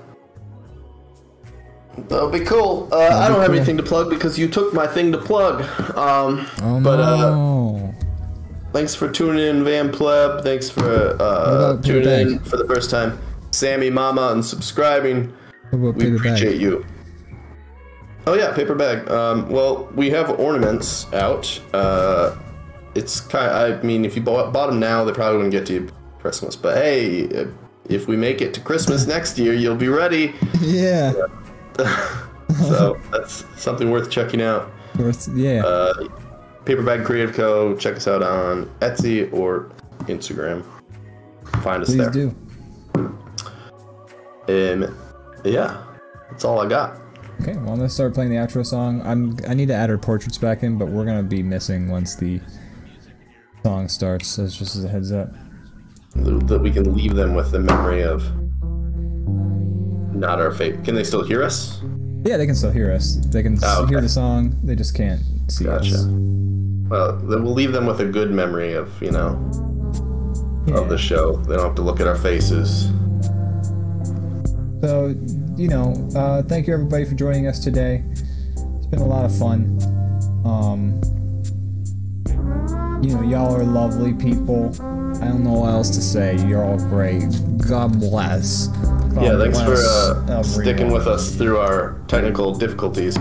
[SPEAKER 2] That'll be cool. Uh, I
[SPEAKER 1] That'd
[SPEAKER 2] don't have
[SPEAKER 1] cool.
[SPEAKER 2] anything to plug because you took my thing to plug. Um,
[SPEAKER 1] Oh
[SPEAKER 2] but uh, thanks for tuning in, Van Pleb. Thanks for uh,
[SPEAKER 1] Peter
[SPEAKER 2] tuning in for the first time. Sammy Mama and subscribing. We appreciate you. Oh yeah, paper bag. Um, well, we have ornaments out. Uh, it's kind. Of, I mean, if you bought, bought them now, they probably wouldn't get to you Christmas. But hey, if we make it to Christmas next year, you'll be ready.
[SPEAKER 1] Yeah.
[SPEAKER 2] So that's something worth checking out.
[SPEAKER 1] Worth- yeah.
[SPEAKER 2] Uh, Paperbag Creative Co. Check us out on Etsy or Instagram. Find us
[SPEAKER 1] Please
[SPEAKER 2] there.
[SPEAKER 1] do.
[SPEAKER 2] Um, yeah, that's all I got.
[SPEAKER 1] Okay, well I'm gonna start playing the outro song. I'm I need to add our portraits back in, but we're gonna be missing once the song starts. So it's just as a heads up.
[SPEAKER 2] That we can leave them with the memory of not our fate. Can they still hear us?
[SPEAKER 1] Yeah, they can still hear us. They can
[SPEAKER 2] Oh, okay.
[SPEAKER 1] hear the song. They just can't see
[SPEAKER 2] Gotcha.
[SPEAKER 1] us.
[SPEAKER 2] Well, then we'll leave them with a good memory of you know
[SPEAKER 1] Yeah.
[SPEAKER 2] of the show. They don't have to look at our faces.
[SPEAKER 1] So, you know, uh, thank you everybody for joining us today. It's been a lot of fun. Um, you know, y'all are lovely people. I don't know what else to say. You're all great. God bless.
[SPEAKER 2] Yeah, thanks for uh, sticking with us through our technical difficulties.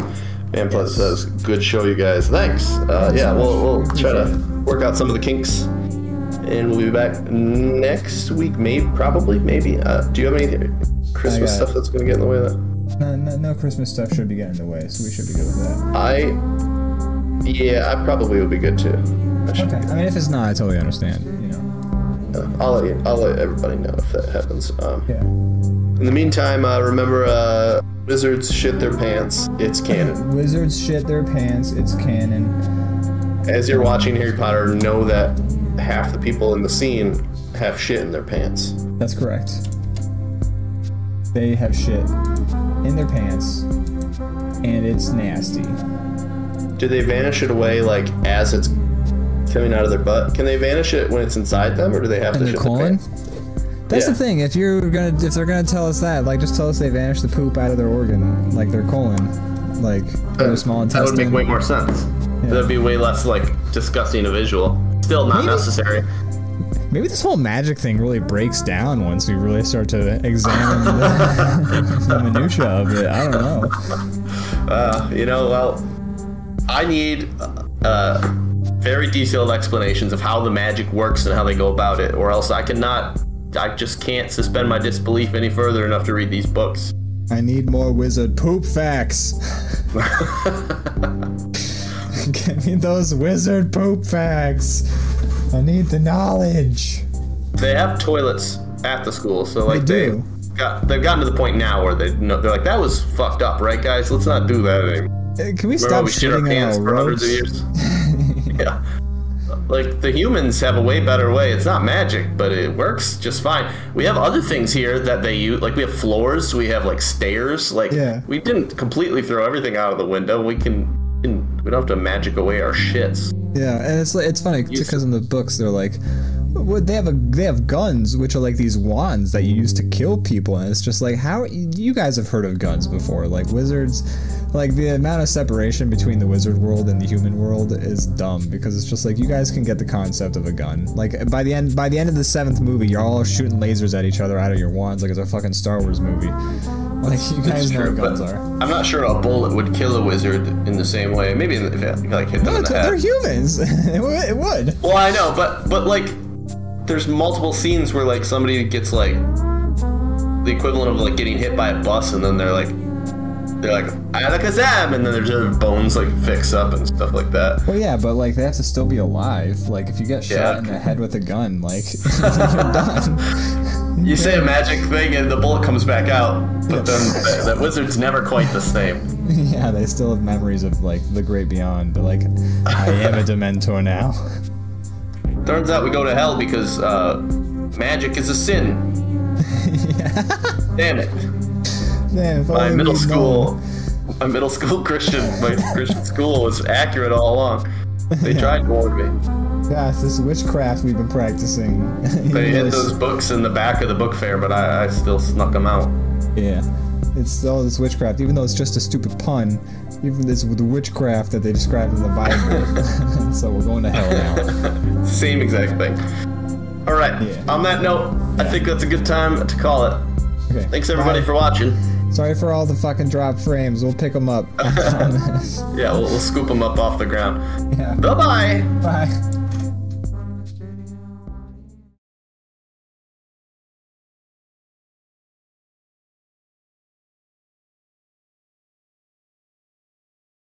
[SPEAKER 2] And plus says, "Good show, you guys. Thanks." Uh, yeah, we'll we'll try to work out some of the kinks, and we'll be back next week. Maybe, probably, maybe. Uh, do you have any Christmas stuff that's gonna get in the way of that?
[SPEAKER 1] No, no, no Christmas stuff should be getting in the way, so we should be good with that.
[SPEAKER 2] I, yeah, I probably will be good too. I
[SPEAKER 1] Okay. I mean, if it's not, I totally understand. You know.
[SPEAKER 2] Uh, I'll let you, I'll let everybody know if that happens. Um,
[SPEAKER 1] Yeah.
[SPEAKER 2] In the meantime, uh, remember, uh, wizards shit their pants. It's canon.
[SPEAKER 1] Wizards shit their pants. It's canon.
[SPEAKER 2] As you're watching Harry Potter, know that half the people in the scene have shit in their pants.
[SPEAKER 1] That's correct. They have shit in their pants, and it's nasty.
[SPEAKER 2] Do they vanish it away like as it's coming out of their butt? Can they vanish it when it's inside them, or do they have
[SPEAKER 1] And
[SPEAKER 2] to shit their pants?
[SPEAKER 1] That's
[SPEAKER 2] Yeah.
[SPEAKER 1] the thing. If you're gonna, if they're gonna tell us that, like, just tell us they vanished the poop out of their organ, like their colon, like their small intestine.
[SPEAKER 2] That would make way more sense. That'd be way less like disgusting a visual. Still not
[SPEAKER 1] Maybe-
[SPEAKER 2] necessary.
[SPEAKER 1] Maybe this whole magic thing really breaks down once we really start to examine the, the minutia of it. I don't know.
[SPEAKER 2] Uh, you know, well, I need uh, very detailed explanations of how the magic works and how they go about it, or else I cannot. I just can't suspend my disbelief any further enough to read these books.
[SPEAKER 1] I need more wizard poop facts. Give me those wizard poop facts. I need the knowledge.
[SPEAKER 2] They have toilets at the school, so like
[SPEAKER 1] They
[SPEAKER 2] they
[SPEAKER 1] do.
[SPEAKER 2] got they've gotten to the point now where they know they're like that was fucked up, right, guys? Let's not do that anymore.
[SPEAKER 1] Can we
[SPEAKER 2] Remember
[SPEAKER 1] stop
[SPEAKER 2] we shit our
[SPEAKER 1] shitting
[SPEAKER 2] pants
[SPEAKER 1] on
[SPEAKER 2] for hundreds of years? yeah. Like the humans have a way better way. It's not magic, but it works just fine. We have other things here that they use. Like we have floors, we have like stairs. Like
[SPEAKER 1] Yeah.
[SPEAKER 2] we didn't completely throw everything out of the window. We can, we don't have to magic away our shits.
[SPEAKER 1] Yeah, and it's like it's funny because in the books they're like, they have a they have guns which are like these wands that you use to kill people, and it's just like how you guys have heard of guns before, like wizards. Like the amount of separation between the wizard world and the human world is dumb because it's just like you guys can get the concept of a gun. Like by the end by the end of the seventh movie, you're all shooting lasers at each other out of your wands like it's a fucking Star Wars movie. Like you guys know what guns are.
[SPEAKER 2] I'm not sure a bullet would kill a wizard in the same way. Maybe if it like hit them
[SPEAKER 1] No,
[SPEAKER 2] in the head they're
[SPEAKER 1] humans. it would- it would.
[SPEAKER 2] Well, I know, but but like, there's multiple scenes where like somebody gets like the equivalent of like getting hit by a bus, and then they're like, they're like alakazam, and then their bones like fix up and stuff like that.
[SPEAKER 1] Well, yeah, but like they have to still be alive. Like if you get shot
[SPEAKER 2] Yeah.
[SPEAKER 1] in the head with a gun, like you're done.
[SPEAKER 2] You say a magic thing, and the bullet comes back out, but then that, that wizard's never quite the same.
[SPEAKER 1] yeah, they still have memories of like the great beyond. But like, I am a Dementor now.
[SPEAKER 2] Turns out we go to hell because uh, magic is a sin. Damn it.
[SPEAKER 1] If
[SPEAKER 2] my middle school, my middle school Christian, my Christian school was accurate all along. They tried to warn me.
[SPEAKER 1] known. Gosh, this witchcraft we've been practicing.
[SPEAKER 2] They hid those books in the back of the book fair, but I, I still snuck them out.
[SPEAKER 1] Yeah, it's all this witchcraft. Even though it's just a stupid pun, even this with the witchcraft that they describe in the Bible. so we're going to hell now.
[SPEAKER 2] Same exact thing. All right.
[SPEAKER 1] Yeah.
[SPEAKER 2] On that note, I think that's a good time to call it.
[SPEAKER 1] Okay.
[SPEAKER 2] Thanks everybody
[SPEAKER 1] Bye.
[SPEAKER 2] for watching.
[SPEAKER 1] Sorry for all the fucking drop frames. We'll pick them up.
[SPEAKER 2] Yeah, we'll, we'll scoop them up off the ground.
[SPEAKER 1] yeah.
[SPEAKER 2] Bye bye.
[SPEAKER 1] Bye.